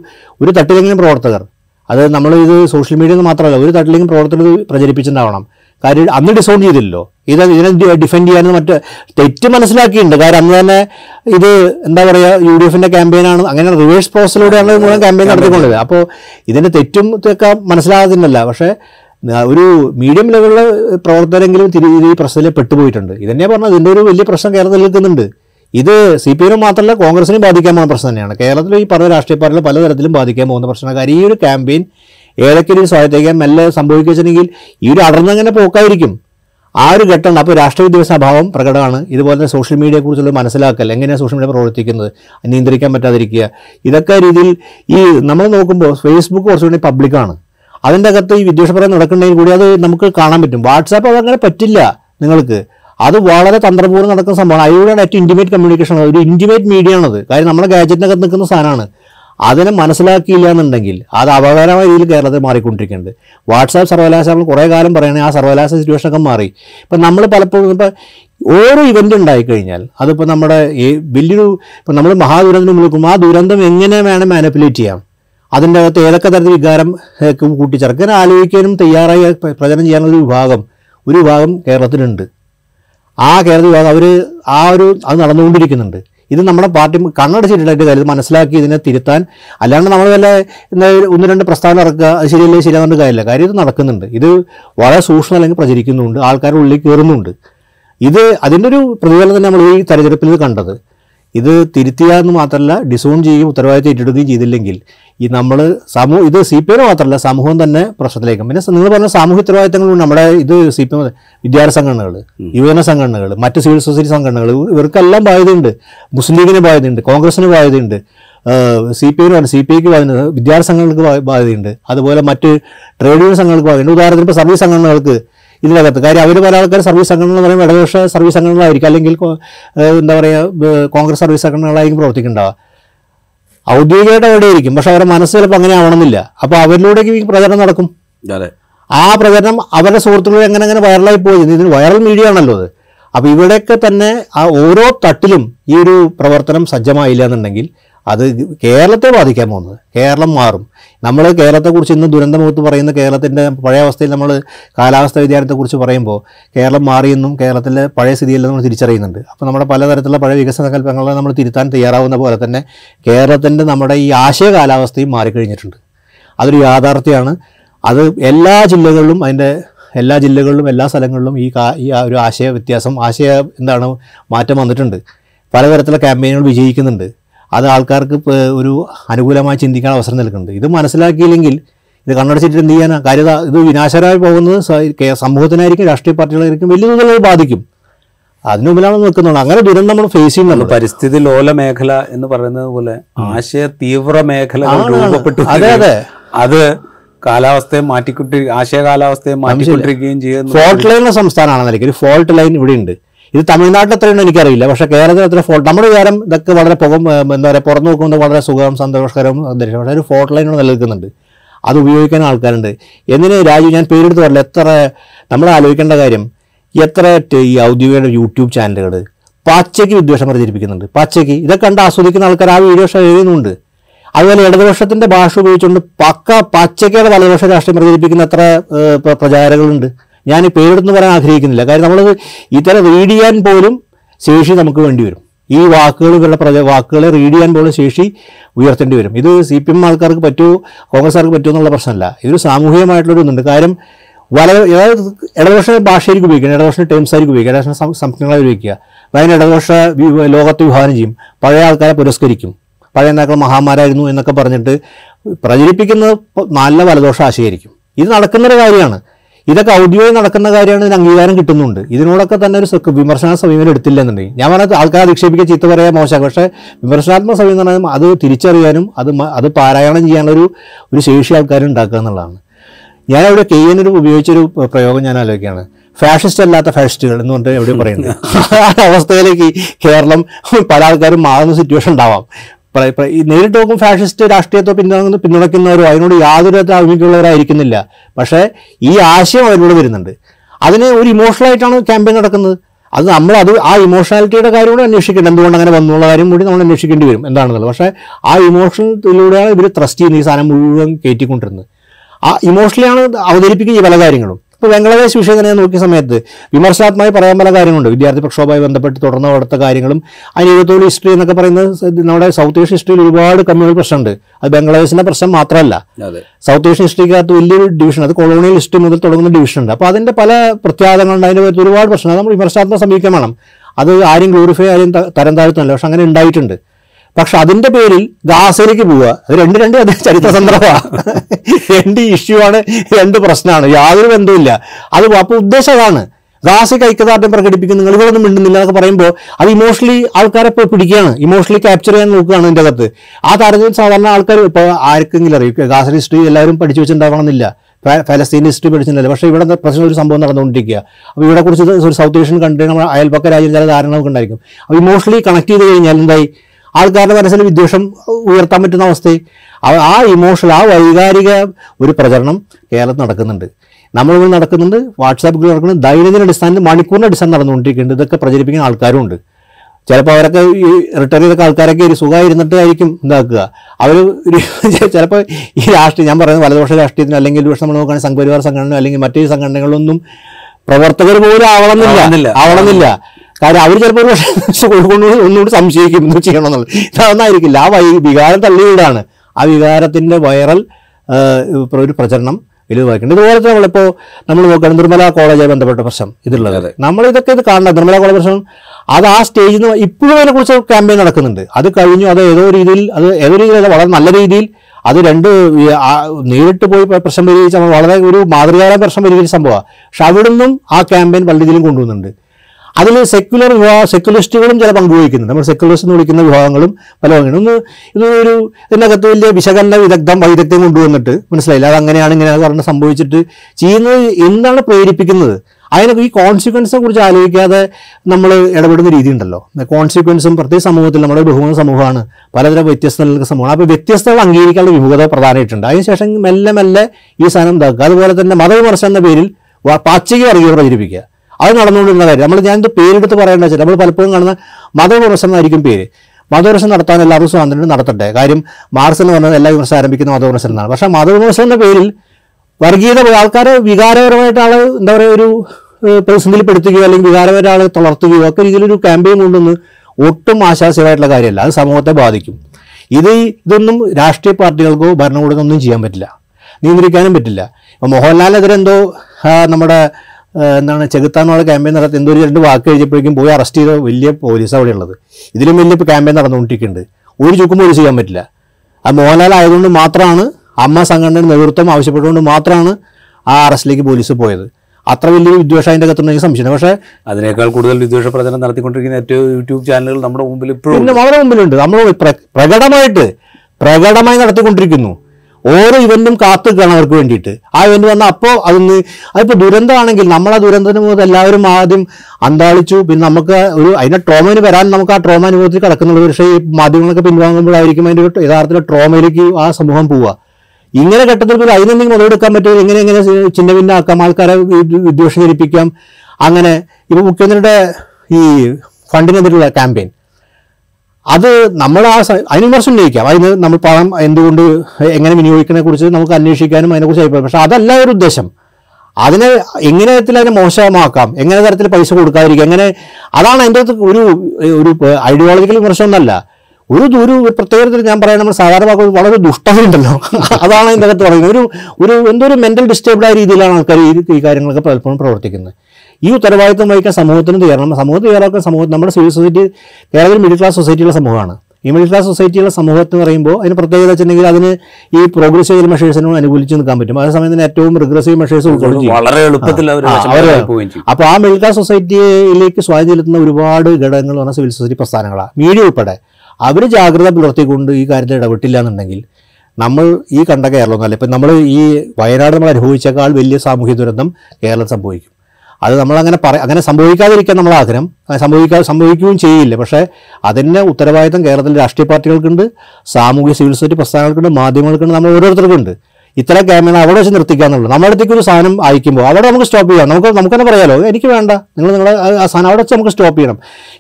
ഒരു തട്ടിലെങ്കിലും പ്രവർത്തകർ. അത് നമ്മൾ ഇത് സോഷ്യൽ മീഡിയയിൽ മാത്രമല്ല ഒരു തട്ടിലെങ്കിലും പ്രവർത്തകർ പ്രചരിപ്പിച്ചിട്ടുണ്ടാവണം. കാര്യം അന്ന് ഡിസോൺ ചെയ്തില്ലല്ലോ. ഇത് ഇതിനെ ഡിഫെൻഡ് ചെയ്യാനും മറ്റ് തെറ്റ് മനസ്സിലാക്കിയിട്ടുണ്ട്. കാരണം അന്ന് തന്നെ ഇത് എന്താ പറയുക യു ഡി എഫിന്റെ ക്യാമ്പയിനാണ് അങ്ങനെ റിവേഴ്സ് പ്രോസസ്സിലൂടെയാണ് മുഴുവൻ ക്യാമ്പയിൻ നടത്തിക്കൊണ്ടത്. അപ്പോൾ ഇതിന്റെ തെറ്റും ഇതൊക്കെ മനസ്സിലാകുന്നില്ല പക്ഷേ ഒരു മീഡിയം ലെവലിലെ പ്രവർത്തകരെങ്കിലും തിരി ഈ പ്രശ്നത്തിൽ പെട്ടുപോയിട്ടുണ്ട്. ഇതന്നെ പറഞ്ഞാൽ ഇതിന്റെ ഒരു വലിയ പ്രശ്നം കേരളത്തിൽ നിൽക്കുന്നുണ്ട്. ഇത് സി പി എമ്മിനും മാത്രമല്ല കോൺഗ്രസിനും ബാധിക്കാൻ പോകുന്ന പ്രശ്നം തന്നെയാണ്. കേരളത്തിലെ ഈ പറഞ്ഞ രാഷ്ട്രീയ പാർട്ടികൾ പലതരത്തിലും ബാധിക്കാൻ പോകുന്ന പ്രശ്നമാണ്. കാര്യം ഈ ഒരു ക്യാമ്പയിൻ ഏതൊക്കെ ഒരു സ്വായത്തേക്കാൻ മെല്ലെ സംഭവിക്കുന്നുവെച്ചിട്ടുണ്ടെങ്കിൽ ഈ ഒരു അടർന്നങ്ങനെ പോക്കായിരിക്കും. ആ ഒരു ഘട്ടം അപ്പോൾ രാഷ്ട്രീയ വിദ്യാഭ്യാസ അഭാവം പ്രകടമാണ്. ഇതുപോലെ തന്നെ സോഷ്യൽ മീഡിയയെക്കുറിച്ചുള്ള മനസ്സിലാക്കൽ എങ്ങനെയാണ് സോഷ്യൽ മീഡിയ പ്രവർത്തിക്കുന്നത് നിയന്ത്രിക്കാൻ പറ്റാതിരിക്കുക ഇതൊക്കെ രീതിയിൽ ഈ നമ്മൾ നോക്കുമ്പോൾ ഫേസ്ബുക്ക് കുറച്ചുകൂടി പബ്ലിക്കാണ് അതിന്റെ അകത്ത് ഈ വിദ്വേഷപരം നടക്കുന്നതിൽ കൂടി അത് നമുക്ക് കാണാൻ പറ്റും. വാട്സാപ്പ് അതങ്ങനെ പറ്റില്ല നിങ്ങൾക്ക്. അത് വളരെ തന്ത്രപൂർവം നടക്കുന്ന സംഭവമാണ്. അതിലൂടെയാണ് ഏറ്റവും ഇന്റിമേറ്റ് കമ്മ്യൂണിക്കേഷൻ ഒരു ഇന്റിമേറ്റ് മീഡിയ ആണത്. കാര്യം നമ്മുടെ ഗാജറ്റിനകത്ത് നിൽക്കുന്ന സാധനമാണ്. അതിനെ മനസ്സിലാക്കിയില്ല എന്നുണ്ടെങ്കിൽ അത് അപകടമായ രീതിയിൽ കേരളത്തിൽ മാറിക്കൊണ്ടിരിക്കുന്നുണ്ട്. വാട്സാപ്പ് സർവകലാശാല കുറേ കാലം പറയുകയാണെങ്കിൽ ആ സർവകലാശാല സിറ്റുവേഷനൊക്കെ മാറി. ഇപ്പം നമ്മൾ പലപ്പോഴും ഇപ്പം ഓരോ ഇവന്റ് ഉണ്ടായിക്കഴിഞ്ഞാൽ അതിപ്പോൾ നമ്മുടെ ഈ വലിയൊരു ഇപ്പം നമ്മൾ മഹാദുരന്തം നോക്കുമ്പോൾ ആ ദുരന്തം എങ്ങനെ വേണം മാനിപ്പുലേറ്റ് ചെയ്യാം? അതിന്റെ അകത്ത് ഏതൊക്കെ തരത്തിൽ വികാരം കൂട്ടിച്ചേർക്കാൻ ആലോചിക്കാനും തയ്യാറായി പ്ര- പ്രചരണം ചെയ്യാനുള്ള ഒരു വിഭാഗം ഒരു വിഭാഗം കേരളത്തിലുണ്ട്. ആ കേരള വിഭാഗം അവർ ആ ഒരു അത് നടന്നുകൊണ്ടിരിക്കുന്നുണ്ട്. ഇത് നമ്മുടെ പാർട്ടി കണ്ണടച്ചിട്ടിട്ട് കാര്യം മനസ്സിലാക്കി ഇതിനെ തിരുത്താൻ. അല്ലാണ്ട് നമ്മൾ വല്ല ഒന്ന് രണ്ട് പ്രസ്താവന ഇറക്കുക അത് ശരിയല്ലേ ശരിയാകുന്ന കാര്യമില്ല. കാര്യം ഇത് നടക്കുന്നുണ്ട്. ഇത് വളരെ സൂക്ഷ്മ അല്ലെങ്കിൽ പ്രചരിക്കുന്നുണ്ട്. ആൾക്കാരുടെ ഉള്ളിൽ കയറുന്നുണ്ട് ഇത് അതിന്റെ ഒരു പ്രതിഫലനം തന്നെ നമ്മൾ ഈ തെരഞ്ഞെടുപ്പിൽ കണ്ടത്. ഇത് തിരുത്തുക എന്ന് മാത്രമല്ല ഡിസോൺ ചെയ്യുകയും ഉത്തരവാദിത്തം ഏറ്റെടുക്കുകയും ചെയ്തില്ലെങ്കിൽ ഈ നമ്മൾ സമൂഹം ഇത് സി പി എം മാത്രമല്ല സമൂഹം തന്നെ പ്രശ്നത്തിലേക്കും. പിന്നെ നിങ്ങൾ പറഞ്ഞ സാമൂഹ്യ ഉത്തരവാദിത്തങ്ങളുണ്ട് നമ്മുടെ ഇത് സി പി എം വിദ്യാർത്ഥി സംഘടനകൾ യുവജന സംഘടനകൾ മറ്റ് സിവിൽ സൊസൈറ്റി സംഘടനകൾ ഇവർക്കെല്ലാം ബാധ്യതയുണ്ട്. മുസ്ലിം ലീഗിന് ബാധ്യതയുണ്ട് കോൺഗ്രസിന് ബാധ്യതയുണ്ട് സി പി ഐന് സി പി ഐക്ക് ബാധ്യത വിദ്യാർത്ഥി സംഘങ്ങൾക്ക് ബാധ്യതയുണ്ട്. അതുപോലെ മറ്റ് ട്രേഡ് യൂണിയൻ സംഘങ്ങൾക്ക് ബാധ്യതയുണ്ട്. ഉദാഹരണത്തിന് ഇപ്പോൾ സർവീസ് സംഘടനകൾക്ക് ഇതിനകത്ത്. കാര്യം അവർ പല ആൾക്കാർ സർവീസ് സംഘടന എന്ന് പറയുമ്പോൾ ഇടതുപക്ഷ സർവീസ് സംഘടനകളായിരിക്കും. അല്ലെങ്കിൽ എന്താ പറയുക കോൺഗ്രസ് സർവീസ് സംഘടനകളായിരിക്കും പ്രവർത്തിക്കുന്നുണ്ടാവുക ഔദ്യോഗികമായിട്ട് അവിടെ ആയിരിക്കും പക്ഷെ അവരുടെ മനസ്സ് ചിലപ്പോൾ അങ്ങനെ ആവണമെന്നില്ല. അപ്പോൾ അവരിലൂടെയൊക്കെ ഈ പ്രചരണം നടക്കും. ആ പ്രചരണം അവരുടെ സുഹൃത്തുക്കൾ എങ്ങനെ അങ്ങനെ വൈറലായി പോയി? ഇതിന് വൈറൽ മീഡിയ ആണല്ലോ അത്. അപ്പോൾ ഇവിടെയൊക്കെ തന്നെ ആ ഓരോ തട്ടിലും ഈ ഒരു പ്രവർത്തനം സജ്ജമായില്ല എന്നുണ്ടെങ്കിൽ അത് കേരളത്തെ ബാധിക്കാൻ പോകുന്നത്. കേരളം മാറും. നമ്മൾ കേരളത്തെക്കുറിച്ച് ഇന്ന് ദുരന്തമുഖത്ത് പറയുന്ന കേരളത്തിന്റെ പഴയ അവസ്ഥയിൽ നമ്മൾ കാലാവസ്ഥ വ്യതിയാനത്തെക്കുറിച്ച് പറയുമ്പോൾ കേരളം മാറിയെന്നും കേരളത്തിലെ പഴയ സ്ഥിതിയിൽ നമ്മൾ തിരിച്ചറിയുന്നുണ്ട്. അപ്പോൾ നമ്മുടെ പലതരത്തിലുള്ള പഴയ വികസന കൽപ്പനകളെ നമ്മൾ തിരുത്താൻ തയ്യാറാവുന്ന പോലെ തന്നെ കേരളത്തിന്റെ നമ്മുടെ ഈ ആശയ കാലാവസ്ഥയും മാറിക്കഴിഞ്ഞിട്ടുണ്ട്. അതൊരു യാഥാർത്ഥ്യമാണ്. അത് എല്ലാ ജില്ലകളിലും അതിന്റെ എല്ലാ ജില്ലകളിലും എല്ലാ സ്ഥലങ്ങളിലും ഈ കാ ഈ ഒരു ആശയ വ്യത്യാസം ആശയ എന്താണ് മാറ്റം വന്നിട്ടുണ്ട്. പലതരത്തിലുള്ള ക്യാമ്പയിനുകൾ വിജയിക്കുന്നുണ്ട്. അത് ആൾക്കാർക്ക് ഒരു അനുകൂലമായി ചിന്തിക്കാൻ അവസരം നൽകുന്നുണ്ട്. ഇത് മനസ്സിലാക്കിയില്ലെങ്കിൽ ഇത് കണ്ണടച്ചിട്ട് എന്ത് ചെയ്യാനാ? കാര്യത ഇത് വിനാശരായി പോകുന്നത് സമൂഹത്തിനായിരിക്കും രാഷ്ട്രീയ പാർട്ടികളായിരിക്കും വലിയ തോതിൽ ബാധിക്കും. അതിനു മുമ്പിലാണ് നിൽക്കുന്നത്. അങ്ങനെ ദുരന്തം നമ്മൾ ഫേസ് ചെയ്യുന്നുണ്ട്. പരിസ്ഥിതി ലോല മേഖല എന്ന് പറയുന്നത് പോലെ ആശയ തീവ്ര. രൂപപ്പെട്ടു അതെ, അതെ. അത് കാലാവസ്ഥയെ മാറ്റിക്കൊണ്ടി ആശയ കാലാവസ്ഥയെ മാറ്റിക്കൊണ്ടിരിക്കുകയും ചെയ്യുന്നു. ഫോൾട്ട് ലൈനുള്ള സംസ്ഥാനമാണെന്നായിരിക്കും ഒരു ഫോൾട്ട് ലൈൻ ഇവിടെ ഉണ്ട് ഇത് തമിഴ്നാട്ടിൽ എത്രയുണ്ടോ എനിക്കറിയില്ല. പക്ഷേ കേരളത്തിൽ എത്ര ഫോൾട്ട് നമ്മുടെ വിചാരം ഇതൊക്കെ വളരെ പുകം എന്താ പറയുക പുറത്ത് നോക്കുമ്പോൾ വളരെ സുഖം സന്തോഷകരവും അന്തരീക്ഷം. പക്ഷേ ഒരു ലൈൻ നിലനിൽക്കുന്നുണ്ട്. അത് ഉപയോഗിക്കാൻ ആൾക്കാരുണ്ട്. എന്തിന് രാജു ഞാൻ പേരെടുത്ത് പറഞ്ഞില്ല എത്ര നമ്മൾ ആലോചിക്കേണ്ട കാര്യം എത്ര ഈ ഔദ്യോഗിക യൂട്യൂബ് ചാനലുകൾ പച്ചയ്ക്ക് വിദ്വേഷം പ്രചരിപ്പിക്കുന്നുണ്ട്. പച്ചയ്ക്ക്. ഇതൊക്കെ കണ്ട് ആസ്വദിക്കുന്ന ആൾക്കാർ ആ വീഡിയോ എഴുതുന്നുണ്ട് അതുപോലെ ഇടതുപക്ഷത്തിന്റെ ഭാഷ ഉപയോഗിച്ചുകൊണ്ട് പക്ക പച്ചയ്ക്കാണ് വലതുപക്ഷ രാഷ്ട്രീയം പ്രചരിപ്പിക്കുന്ന എത്ര പ്രചാരങ്ങളുണ്ട് ഞാൻ പേരെടുത്ത് പറയാൻ ആഗ്രഹിക്കുന്നില്ല. കാര്യം നമ്മളത് ഇത്തരം റീഡ് ചെയ്യാൻ പോലും ശേഷി നമുക്ക് വേണ്ടി വരും. ഈ വാക്കുകൾ ഇവരുടെ പ്രജ വാക്കുകളെ റീഡ് ചെയ്യാൻ പോലും ശേഷി ഉയർത്തേണ്ടി വരും. ഇത് സി പി എം ആൾക്കാർക്ക് പറ്റുമോ കോൺഗ്രസ്സുകാർക്ക് പറ്റുമോ എന്നുള്ള പ്രശ്നമല്ല. ഇതൊരു സാമൂഹികമായിട്ടുള്ളൊരു ഇതുണ്ട്. കാര്യം വളരെ ഇടതുപക്ഷ ഭാഷയിലേക്ക് ഉപയോഗിക്കുക ഇടതുപക്ഷ ടേംസ് ആയിരിക്കും ഉപയോഗിക്കുക ഇടതുപക്ഷ സം- സംജ്ഞകളെ ഉപയോഗിക്കുക. അതിന് ഇടതുപക്ഷ ലോകത്തെ വിഭാവനം ചെയ്യും. പഴയ ആൾക്കാരെ പുരസ്കരിക്കും. പഴയ നേതാക്കൾ മഹാമാരായിരുന്നു എന്നൊക്കെ പറഞ്ഞിട്ട് പ്രചരിപ്പിക്കുന്നത് നല്ല വലദോഷ ആശയായിരിക്കും ഇത് നടക്കുന്നൊരു കാര്യമാണ്. ഇതൊക്കെ ഔദ്യോഗികം നടക്കുന്ന കാര്യമാണ് ഇതിന് അംഗീകാരം കിട്ടുന്നുണ്ട്. ഇതിനോടൊക്കെ തന്നെ ഒരു വിമർശന സമീപനം എടുത്തില്ലെന്നുണ്ടെങ്കിൽ. ഞാൻ പറഞ്ഞത് ആൾക്കാർ അധിക്ഷേപിക്കുക ചീത്ത പറയാൻ മോശമാണ് പക്ഷേ വിമർശനാത്മക സമീപനം അത് തിരിച്ചറിയാനും അത് അത് പാരായണം ചെയ്യാനുള്ളൊരു ഒരു ശേഷി ആൾക്കാർ ഉണ്ടാക്കുക എന്നുള്ളതാണ്. ഞാൻ അവിടെ കെ എൻ ഒരു ഉപയോഗിച്ചൊരു പ്രയോഗം ഞാൻ ആലോചിക്കുകയാണ്. ഫാഷിസ്റ്റ് അല്ലാത്ത ഫാഷിസ്റ്റുകൾ എന്ന് പറഞ്ഞിട്ട് എവിടെ പറയുന്നത് ആ അവസ്ഥയിലേക്ക് കേരളം പല ആൾക്കാരും മാറുന്ന സിറ്റുവേഷൻ ഉണ്ടാവാം. ഈ നേരിട്ട് നോക്കും ഫാഷിസ്റ്റ് രാഷ്ട്രീയത്തെ പിന്തുണ പിന്തുണയ്ക്കുന്നവരോ അതിനോട് യാതൊരു ആഭിമുഖ്യമുള്ളവരായിരിക്കുന്നില്ല. പക്ഷേ ഈ ആശയം അവരിലൂടെ വരുന്നുണ്ട്. അതിന് ഒരു ഇമോഷണലായിട്ടാണ് ക്യാമ്പയിൻ നടക്കുന്നത്. അത് നമ്മൾ അത് ആ ഇമോഷണാലിറ്റിയുടെ കാര്യം കൂടി അന്വേഷിക്കേണ്ട എന്തുകൊണ്ട് അങ്ങനെ വന്നുള്ള കാര്യം കൂടി നമ്മൾ അന്വേഷിക്കേണ്ടി വരും. എന്താണെന്നുള്ളത്. പക്ഷേ ആ ഇമോഷണത്തിലൂടെയാണ് ഇവർ ട്രസ്റ്റ് ചെയ്യുന്ന ഈ സാധനം മുഴുവൻ കയറ്റിക്കൊണ്ടിരുന്നത് ആ ഇമോഷണലിയാണ് അവതരിപ്പിക്കുന്ന ഈ പല കാര്യങ്ങളും. ഇപ്പോൾ ബംഗ്ലാദേശ് വിഷയം തന്നെ നോക്കിയ സമയത്ത് വിമർശനാത്മകമായി പറയാൻ പല കാര്യങ്ങളുണ്ട്. വിദ്യാർത്ഥി പ്രക്ഷോഭമായി ബന്ധപ്പെട്ട് തുടർന്ന് അവിടുത്തെ കാര്യങ്ങളും അതിന് എഴുപത്തോളം ഹിസ്റ്ററി എന്നൊക്കെ പറയുന്നത് നമ്മുടെ സൗത്ത് ഏഷ്യൻ ഹിസ്റ്ററിയിൽ ഒരുപാട് കമ്മ്യൂണൽ പ്രശ്നമുണ്ട്. അത് ബംഗ്ലാദേശിന്റെ പ്രശ്നം മാത്രമല്ല. സൗത്ത് ഏഷ്യൻ ഹിസ്റ്ററിക്കകത്ത് വലിയൊരു ഡിവിഷൻ അത് കൊളോണിയൽ ഹിസ്റ്ററി മുതൽ തുടങ്ങുന്ന ഡിവിഷൻ ഉണ്ട്. അപ്പോൾ അതിന്റെ പല പ്രത്യാഘാതങ്ങളുണ്ട്. അതിന്റെ ഒരുപാട് പ്രശ്നം നമ്മൾ വിമർശനാത്മക സമീപിക്കാൻ വേണം അത് ആരും ഗ്ലോറിഫൈ ആരും തരം താഴ്ത്തുന്നില്ല പക്ഷെ അങ്ങനെ ഉണ്ടായിട്ടുണ്ട്. പക്ഷെ അതിന്റെ പേരിൽ ഗാസയിലേക്ക് പോവുക. അത് രണ്ട് രണ്ട് അത് ചരിത്ര സന്ദർഭമാണ് രണ്ട് ഇഷ്യൂ ആണ് രണ്ട് പ്രശ്നമാണ് യാതൊരു ബന്ധവുമില്ല അത് അപ്പോൾ ഉദ്ദേശം അതാണ്. ഗാസയ്ക്ക് ഐക്യദാർഢ്യം പ്രകടിപ്പിക്കും നിങ്ങൾ ഇവരൊന്നും മിണ്ടുന്നില്ല എന്നൊക്കെ പറയുമ്പോൾ അത് ഇമോഷണലി ആൾക്കാരെ ഇപ്പോൾ പിടിക്കുകയാണ്. ഇമോഷണലി ക്യാപ്ചർ ചെയ്യാൻ നോക്കുകയാണ് ഇതിന്റെ അകത്ത്. ആ താരതമ്യം സാധാരണ ആൾക്കാർ ഇപ്പോൾ ആർക്കെങ്കിലും അറിയും. ഗാസ ഹിസ്റ്ററി എല്ലാവരും പഠിച്ചു വെച്ചിട്ടുണ്ടാവണമെന്നില്ല. ഫലസ്തീൻ ഹിസ്റ്ററി പഠിച്ചിട്ടുണ്ടല്ലോ പക്ഷേ ഇവിടെ പ്രശ്നം ഒരു സംഭവം നടന്നുകൊണ്ടിരിക്കുക. അപ്പോൾ ഇവിടെ കുറിച്ച് ഒരു സൗത്ത് ഏഷ്യൻ കൺട്രി നമ്മൾ അയൽപക്ക രാജ്യം ചില ധാരണകളൊക്കെ ഉണ്ടായിരിക്കും അപ്പോൾ ഇമോഷണലി കണക്ട് ചെയ്ത് കഴിഞ്ഞാൽ എന്തായി? ആൾക്കാരുടെ മനസ്സിൽ വിദ്വേഷം ഉയർത്താൻ പറ്റുന്ന അവസ്ഥയെ ആ- ഇമോഷണൽ ആ വൈകാരിക ഒരു പ്രചരണം കേരളത്തിൽ നടക്കുന്നുണ്ട്. നമ്മളിവിടെ നടക്കുന്നുണ്ട് വാട്സാപ്പ് ഗ്രൂപ്പ് നടക്കുന്നുണ്ട് ദൈനംദിന അടിസ്ഥാനത്തിൽ മണിക്കൂറിന്റെ അടിസ്ഥാനം നടന്നുകൊണ്ടിരിക്കുന്നുണ്ട്. ഇതൊക്കെ പ്രചരിപ്പിക്കുന്ന ആൾക്കാരും ഉണ്ട് ചിലപ്പോൾ അവരൊക്കെ ഈ റിട്ടയർ ചെയ്തൊക്കെ ആൾക്കാരൊക്കെ ഒരു സുഖമായിരുന്നിട്ടായിരിക്കും ഇതാക്കുക. അവർ ചിലപ്പോൾ ഈ രാഷ്ട്രീയം ഞാൻ പറയുന്നത് വലതുപക്ഷ രാഷ്ട്രീയത്തിന് അല്ലെങ്കിൽ ഒരു പക്ഷെ നമ്മൾ നോക്കുകയാണെങ്കിൽ സംഘപരിവാർ സംഘടന അല്ലെങ്കിൽ മറ്റേ സംഘടനകളൊന്നും പ്രവർത്തകർ പോലും ആവണമെന്നില്ല. ആവണമെന്നില്ല. കാര്യം അവർ ചിലപ്പോൾ ഒരു പക്ഷേ കൊടുക്കുന്നു ഒന്നുകൂടി സംശയിക്കും എന്ത് ചെയ്യണമെന്നുള്ളത്. ഇതൊന്നായിരിക്കില്ല ആ വൈ വികാരം തള്ളിയിടാണ് ആ വികാരത്തിന്റെ വൈറൽ ഒരു പ്രചരണം ഇതിൽ ഇതുപോലെ ഇതുപോലെ നമ്മളിപ്പോൾ നമ്മൾ നോക്കുകയാണ് നിർമ്മല കോളേജുമായി ബന്ധപ്പെട്ട പ്രശ്നം ഇതുള്ളത്. നമ്മൾ ഇതൊക്കെ ഇത് കാണണം നിർമ്മല കോളേജ് പ്രശ്നം അത് ആ സ്റ്റേജിൽ നിന്ന് ഇപ്പോഴും അതിനെക്കുറിച്ച് ക്യാമ്പയിൻ നടക്കുന്നുണ്ട്. അത് കഴിഞ്ഞു അത് ഏതോ രീതിയിൽ അത് ഏതോ രീതിയിൽ വളരെ നല്ല രീതിയിൽ അത് രണ്ട് നേരിട്ട് പോയി പ്രശ്നം പരിഹരിച്ച വളരെ ഒരു മാതൃകാപരമായ പ്രശ്നം പരിഹരിച്ച സംഭവമാണ്. പക്ഷെ അവിടുന്നും ആ ക്യാമ്പയിൻ പല രീതിയിലും കൊണ്ടുവന്നുണ്ട് അതിൽ സെക്യുലർ വിഭാഗം സെക്യുലറിസ്റ്റുകളും ചില പങ്കുവഹിക്കുന്നുണ്ട് നമ്മൾ സെക്യുലറിസ്റ്റ് എന്ന് വിളിക്കുന്ന വിഭാഗങ്ങളും പല ഒന്ന് ഇതൊരു ഇതിനകത്ത് വലിയ വിശകലന വിദഗ്ധം വൈദഗ്ധ്യം കൊണ്ടുവന്നിട്ട് മനസ്സിലായില്ല. അത് അങ്ങനെയാണ് ഇങ്ങനെ കാരണം സംഭവിച്ചിട്ട് ചെയ്യുന്നത് എന്താണ് പ്രേരിപ്പിക്കുന്നത്? അതിനൊക്കെ ഈ കോൺസിക്വൻസിനെ കുറിച്ച് ആലോചിക്കാതെ നമ്മൾ ഇടപെടുന്ന രീതി ഉണ്ടല്ലോ കോൺസിക്വൻസും പ്രത്യേക സമൂഹത്തിൽ നമ്മുടെ ബഹുമുഖ സമൂഹമാണ്. പലതരം വ്യത്യസ്ത സമൂഹമാണ്. അപ്പോൾ വ്യത്യസ്തകൾ അംഗീകരിക്കാനുള്ള വിമുഖത പ്രധാനമായിട്ടുണ്ട്. അതിനുശേഷം മെല്ലെ മെല്ലെ ഈ സാധനം ഇതാക്കുക. അതുപോലെ തന്നെ മതവിമർശം എന്ന പേരിൽ പച്ചയ്ക്ക് വർഗീയത പ്രചരിപ്പിക്കുക. അത് നടന്നുകൊണ്ടിരുന്ന കാര്യം. നമ്മൾ ഞാനിത് പേരെടുത്ത് പറയേണ്ട വെച്ചാൽ നമ്മൾ പലപ്പോഴും കാണുന്ന മതവിമർശനം എന്നായിരിക്കും പേര്. മതവിമർശനം നടത്താൻ എല്ലാവർക്കും സ്വാതന്ത്ര്യം നടത്തട്ടെ. കാര്യം മാർക്സ് എന്ന് പറഞ്ഞാൽ എല്ലാ വിമർശനം ആരംഭിക്കുന്ന മതവിമർശനം എന്നാണ്. പക്ഷേ മതവിമർശനം എന്ന പേരിൽ വർഗീയത ആൾക്കാരെ വികാരപരമായിട്ട് ആൾ എന്താ പറയുക ഒരു പ്രതിസന്ധിയിൽപ്പെടുത്തുകയോ അല്ലെങ്കിൽ വികാരപര ആളെ തളർത്തുകയോ ഒക്കെ രീതിയിലൊരു ക്യാമ്പയിൻ കൊണ്ടൊന്ന് ഒട്ടും ആശാസ്യമായിട്ടുള്ള കാര്യമല്ല. അത് സമൂഹത്തെ ബാധിക്കും. ഇത് ഇതൊന്നും രാഷ്ട്രീയ പാർട്ടികൾക്കോ ഭരണകൂടങ്ങൾക്കോ ഒന്നും ചെയ്യാൻ പറ്റില്ല. നിയന്ത്രിക്കാനും പറ്റില്ല. മോഹൻലാലിനെതിരെ എന്തോ നമ്മുടെ എന്താണ് ചെകുത്താനുള്ള ക്യാമ്പയിൻ നടത്തി എന്തോ ഒരു രണ്ട് വാക്ക് കഴിഞ്ഞപ്പോഴേക്കും പോയി അറസ്റ്റ് ചെയ്ത വലിയ പോലീസ് അവിടെ ഉള്ളത്. ഇതിലും വലിയ ഇപ്പോൾ ക്യാമ്പയിൻ നടന്നുകൊണ്ടിരിക്കുന്നുണ്ട്. ഒരു ചുക്കും പോലീസ് ചെയ്യാൻ പറ്റില്ല. ആ മോഹൻലാൽ ആയതുകൊണ്ട് മാത്രമാണ് അമ്മ സംഘടനയുടെ നേതൃത്വം ആവശ്യപ്പെട്ടുകൊണ്ട് മാത്രമാണ് ആ അറസ്റ്റിലേക്ക് പോലീസ് പോയത്. അത്ര വലിയ വിദ്വേഷം അതിന്റെ അകത്തുണ്ടെങ്കിൽ സംശയം പക്ഷേ അതിനേക്കാൾ കൂടുതൽ വിദ്വേഷ പ്രചരണം നടത്തിക്കൊണ്ടിരിക്കുന്ന ഏറ്റവും യൂട്യൂബ് ചാനലുകൾ നമ്മുടെ മുമ്പിൽ ഇപ്പോഴും പിന്നെ വളരെ മുമ്പിലുണ്ട്. നമ്മൾ പ്രകടമായിട്ട് പ്രകടമായി നടത്തിക്കൊണ്ടിരിക്കുന്നു. ഓരോ ഇവന്റും കാത്തു നിൽക്കണം അവർക്ക് വേണ്ടിയിട്ട്. ആ ഇവന്റ് വന്നാൽ അപ്പോൾ അതൊന്ന് അതിപ്പോൾ ദുരന്തമാണെങ്കിൽ നമ്മൾ ആ ദുരന്തത്തിന് മുതൽ എല്ലാവരും ആദ്യം അന്താളിച്ചു. പിന്നെ നമുക്ക് ഒരു അതിന്റെ ട്രോമയിൽ വരാൻ നമുക്ക് ആ ട്രോമ അനുഭവത്തിൽ കിടക്കുന്നുള്ളൂ. പക്ഷേ ഈ മാധ്യമങ്ങളൊക്കെ പിൻവാങ്ങുമ്പോഴായിരിക്കും അതിന്റെ ഒരു ട്രോമയിലേക്ക് ആ സമൂഹം പോവുക. ഇങ്ങനെ ഘട്ടത്തിൽ പോലും അതിനെന്തെങ്കിലും മുതലെടുക്കാൻ പറ്റുമോ? എങ്ങനെ എങ്ങനെ ചിന്ന ഭിന്നാക്കാം ആൾക്കാരെ വിദ്വേഷം ജനിപ്പിക്കാം അങ്ങനെ ഇപ്പോൾ മുഖ്യമന്ത്രിയുടെ ഈ ഫണ്ടിനെതിരുള്ള ക്യാമ്പയിൻ അത് നമ്മൾ ആ അതിന് വിമർശനം ഉന്നയിക്കാം. അതിന് നമ്മൾ പണം എന്തുകൊണ്ട് എങ്ങനെ വിനിയോഗിക്കുന്നതിനെ കുറിച്ച് നമുക്ക് അന്വേഷിക്കാനും അതിനെക്കുറിച്ച് അഭിപ്രായം. പക്ഷെ അതല്ല ഒരു ഉദ്ദേശം. അതിനെ എങ്ങനെ തരത്തിൽ അതിനെ മോശമാക്കാം എങ്ങനെ തരത്തിൽ പൈസ കൊടുക്കാതിരിക്കുക എങ്ങനെ അതാണ് അതിന്റെ അകത്ത് ഒരു ഒരു ഐഡിയോളജിക്കൽ വിമർശനമൊന്നല്ല ഒരു ഒരു പ്രത്യേകത്തിൽ ഞാൻ പറയാൻ നമ്മൾ സാധാരണ വളരെ ദുഷ്ടതയുണ്ടല്ലോ. അതാണ് അതിന്റെ അകത്ത് പറയുന്നത്. ഒരു ഒരു എന്തോ ഒരു മെന്റൽ ഡിസ്റ്റർബ്ഡ് ആയ രീതിയിലാണ് ആൾക്കാർ ഈ കാര്യങ്ങളൊക്കെ പലപ്പോഴും പ്രവർത്തിക്കുന്നത്. ഈ ഉത്തരവാദിത്വം വഹിക്കാൻ സമൂഹത്തിന് തീരണം സമൂഹത്തിന് തയ്യാറാക്കാൻ സമൂഹം നമ്മുടെ സിവിൽ സൊസൈറ്റി കേരളത്തിൽ മിഡിൽ ക്ലാസ് സൊസൈറ്റിയുള്ള സമൂഹമാണ്. ഈ മിഡിൽ ക്ലാസ് സൊസൈറ്റിയുള്ള സമൂഹത്തിൽ എന്ന് പറയുമ്പോൾ അതിന് പ്രത്യേകത വെച്ചിട്ടുണ്ടെങ്കിൽ അതിന് ഈ പ്രോഗ്രസീവ് മെഷേഴ്സിനും അനുകൂലിച്ച് നിൽക്കാൻ പറ്റും. അതേസമയം തന്നെ ഏറ്റവും റിഗ്രസീവ് മെഷേഴ്സ് ഉൾക്കൊള്ളും വളരെ എളുപ്പത്തിൽ അപ്പോൾ ആ മിഡിൽ ക്ലാസ് സൊസൈറ്റിയിലേക്ക് സ്വാധീനം ചെലുത്തുന്ന ഒരുപാട് ഘടകങ്ങൾ പറഞ്ഞ സിവിൽ സൊസൈറ്റി പ്രസ്ഥാനങ്ങളാണ്. മീഡിയ ഉൾപ്പെടെ അവർ ജാഗ്രത പുലർത്തിക്കൊണ്ട് ഈ കാര്യത്തിൽ ഇടപെട്ടില്ല എന്നുണ്ടെങ്കിൽ നമ്മൾ ഈ കണ്ട കേരളം എന്നല്ല ഇപ്പം നമ്മൾ ഈ വയനാട് നമ്മൾ അനുഭവിച്ചേക്കാൾ വലിയ സാമൂഹ്യ ദുരന്തം കേരളം സംഭവിക്കും. അത് നമ്മളങ്ങനെ പറ അങ്ങനെ സംഭവിക്കാതിരിക്കാൻ നമ്മൾ ആഗ്രഹം അങ്ങനെ സംഭവിക്കാ സംഭവിക്കുകയും ചെയ്യില്ല. പക്ഷേ അതിന് ഉത്തരവാദിത്തം കേരളത്തിലെ രാഷ്ട്രീയ പാർട്ടികൾക്കുണ്ട് സാമൂഹ്യ സിവിൽ സൊസൈറ്റി പ്രസ്ഥാനങ്ങൾക്കുണ്ട് മാധ്യമങ്ങൾക്കുണ്ട് നമ്മൾ ഓരോരുത്തർക്കുണ്ട്. ഇത്ര ക്യാമറ അവിടെ വെച്ച് നിർത്തിക്കാന്നുള്ളൂ നമ്മുടെ അടുത്തേക്ക് ഒരു സാധനം അയക്കുമ്പോൾ അവിടെ നമുക്ക് സ്റ്റോപ്പ് ചെയ്യാം. നമുക്ക് നമുക്ക് തന്നെ പറയാലോ? എനിക്ക് വേണ്ട. നിങ്ങൾ നിങ്ങളെ ആ- സാധനം അവിടെ വെച്ച് നമുക്ക് സ്റ്റോപ്പ് ചെയ്യണം.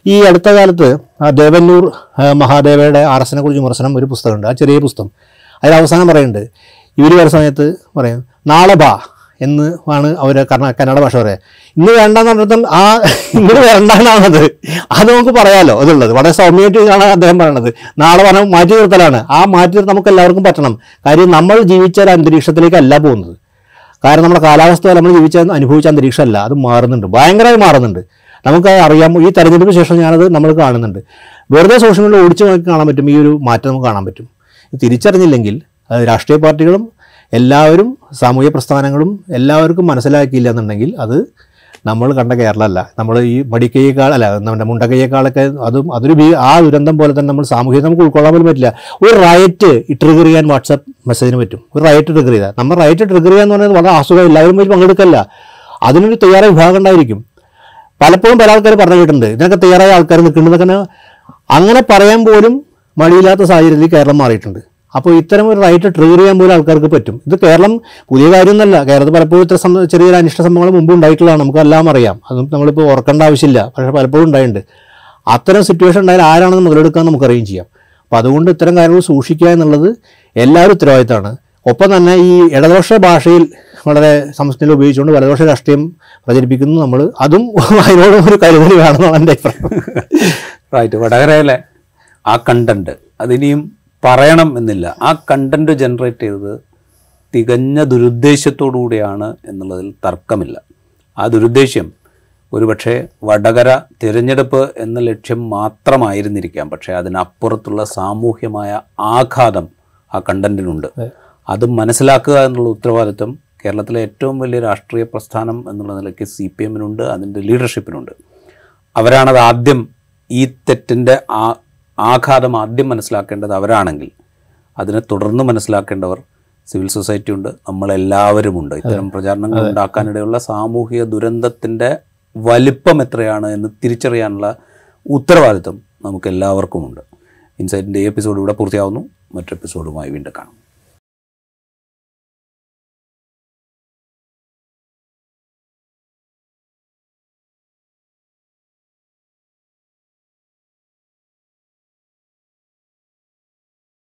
ഈ അടുത്ത കാലത്ത് ദേവന്നൂർ മഹാദേവയുടെ ആർഎസിനെ കുറിച്ച് വിമർശനം ഒരു പുസ്തകമുണ്ട്. ആ ചെറിയ പുസ്തകം. അതിൽ അവസാനം പറയുന്നുണ്ട്. ഇവർ വരുന്ന സമയത്ത് പറയും നാളെ ബാ. എന്ന് ആണ് അവർ കന്നഡ ഭാഷ പറയുക. ഇന്ന് വേണ്ടെന്ന് പറഞ്ഞിട്ട് ആ ഇന്ന് വേണ്ടാനാണത് അത് നമുക്ക് പറയാമല്ലോ അതുള്ളത്. വളരെ സൗമ്യമായിട്ടാണ് അദ്ദേഹം പറയണത്. നാളെ പറഞ്ഞാൽ മാറ്റി നിർത്തലാണ്. ആ മാറ്റി നിർത്തൽ നമുക്ക് എല്ലാവർക്കും പറ്റണം. കാര്യം നമ്മൾ ജീവിച്ച ഒരു അന്തരീക്ഷത്തിലേക്കല്ല പോകുന്നത്. കാരണം നമ്മുടെ കാലാവസ്ഥ നമ്മൾ ജീവിച്ച അനുഭവിച്ച അന്തരീക്ഷമല്ല. അത് മാറുന്നുണ്ട്. ഭയങ്കരമായി മാറുന്നുണ്ട്. നമുക്ക് അറിയാം. ഈ തെരഞ്ഞെടുപ്പിന് ശേഷം ഞാനത് നമ്മൾ കാണുന്നുണ്ട്. വെറുതെ സോഷ്യൽ മീഡിയ ഓടിച്ചു നോക്കി കാണാൻ പറ്റും. ഈ ഒരു മാറ്റം നമുക്ക് കാണാൻ പറ്റും. തിരിച്ചറിഞ്ഞില്ലെങ്കിൽ രാഷ്ട്രീയ പാർട്ടികളും എല്ലാവരും സാമൂഹ്യ പ്രസ്ഥാനങ്ങളും എല്ലാവർക്കും മനസ്സിലാക്കിയില്ല എന്നുണ്ടെങ്കിൽ അത് നമ്മൾ കണ്ട കേരളമല്ല. നമ്മൾ ഈ മടിക്കൈയേക്കാൾ അല്ല നമ്മുടെ മുണ്ടക്കൈയേക്കാളൊക്കെ അതും അതൊരു ആ ദുരന്തം പോലെ തന്നെ നമ്മൾ സാമൂഹിക നമുക്ക് ഉൾക്കൊള്ളാൻ പോലും പറ്റില്ല. ഒരു റൈറ്റ് ട്രിഗർ ചെയ്യാൻ വാട്സാപ്പ് മെസ്സേജിന് പറ്റും. ഒരു റൈറ്റ് ട്രിഗർ ചെയ്താൽ. നമ്മൾ റൈറ്റ് ട്രിഗർ ചെയ്യുക എന്ന് പറയുന്നത് വളരെ അസുഖം എല്ലാവരും പോയി പങ്കെടുക്കല്ല. അതിനൊരു തയ്യാറായ വിഭാഗം ഉണ്ടായിരിക്കും. പലപ്പോഴും പല ആൾക്കാർ പറഞ്ഞു കേട്ടിട്ടുണ്ട്. ഇതിനൊക്കെ തയ്യാറായ ആൾക്കാർ നിൽക്കുന്നതൊക്കെ അങ്ങനെ പറയാൻ പോലും മടിയില്ലാത്ത സാഹചര്യത്തിൽ കേരളം മാറിയിട്ടുണ്ട്. അപ്പോൾ ഇത്തരം ഒരു റൈറ്റ് ട്രിഗർ ചെയ്യാൻ പോലും ആൾക്കാർക്ക് പറ്റും. ഇത് കേരളം പുതിയ കാര്യമൊന്നുമല്ല. കേരളത്തിൽ പലപ്പോഴും ഇത്ര ചെറിയ ചെറിയൊരു അനിഷ്ട സംഭവങ്ങൾ മുമ്പ് ഉണ്ടായിട്ടുള്ളതാണ്. നമുക്കെല്ലാം അറിയാം. അതും നമ്മളിപ്പോൾ ഓർക്കേണ്ട ആവശ്യമില്ല. പക്ഷേ പലപ്പോഴും ഉണ്ടായിട്ടുണ്ട്. അത്തരം സിറ്റുവേഷൻ ഉണ്ടായാൽ ആരാണെന്ന് മുതലെടുക്കാൻ നമുക്കറിയുകയും ചെയ്യാം. അപ്പോൾ അതുകൊണ്ട് ഇത്തരം കാര്യങ്ങൾ സൂക്ഷിക്കുക എന്നുള്ളത് എല്ലാവരും ഉത്തരവാദിത്തമാണ്. ഒപ്പം തന്നെ ഈ ഇടതുപക്ഷ ഭാഷയിൽ വളരെ സംസ്കൃതിയിൽ ഉപയോഗിച്ചുകൊണ്ട് വലതുപക്ഷ രാഷ്ട്രീയം പ്രചരിപ്പിക്കുന്നു നമ്മൾ അതും അതിനോടും ഒരു കരുതൽ വേണമെന്നാണ് എന്റെ അഭിപ്രായം. റൈറ്റ് വടകരയിലെ ആ കണ്ടന്റ് അതിനിയും പറയണം എന്നില്ല. ആ കണ്ടന്റ് ജനറേറ്റ് ചെയ്തത് തികഞ്ഞ ദുരുദ്ദേശ്യത്തോടുകൂടിയാണ് എന്നുള്ളതിൽ തർക്കമില്ല. ആ ദുരുദ്ദേശ്യം ഒരുപക്ഷെ വടകര തിരഞ്ഞെടുപ്പ് എന്ന ലക്ഷ്യം മാത്രമായിരുന്നിരിക്കാം. പക്ഷേ അതിനപ്പുറത്തുള്ള സാമൂഹ്യമായ ആഘാതം ആ കണ്ടന്റിനുണ്ട് അത്. മനസ്സിലാക്കുക എന്നുള്ള ഉത്തരവാദിത്വം കേരളത്തിലെ ഏറ്റവും വലിയ രാഷ്ട്രീയ പ്രസ്ഥാനം എന്നുള്ള നിലയ്ക്ക് സി പി എമ്മിനുണ്ട് അതിന്റെ ലീഡർഷിപ്പിനുണ്ട് അവരാണത് ആദ്യം ഈ തെറ്റിന്റെ ആ ആഘാതം ആദ്യം മനസ്സിലാക്കേണ്ടത് അവരാണെങ്കിൽ. അതിനെ തുടർന്ന് മനസ്സിലാക്കേണ്ടവർ സിവിൽ സൊസൈറ്റി ഉണ്ട് നമ്മളെല്ലാവരുമുണ്ട് ഇത്തരം പ്രചാരണങ്ങൾ ഉണ്ടാക്കാനിടയുള്ള സാമൂഹിക ദുരന്തത്തിന്റെ വലിപ്പം എത്രയാണ് എന്ന് തിരിച്ചറിയാനുള്ള ഉത്തരവാദിത്വം നമുക്ക് എല്ലാവർക്കുമുണ്ട് ഇൻസൈറ്റിന്റെ ഈ എപ്പിസോഡ് ഇവിടെ പൂർത്തിയാവുന്നു. മറ്റു എപ്പിസോഡുമായി വീണ്ടും കാണാം.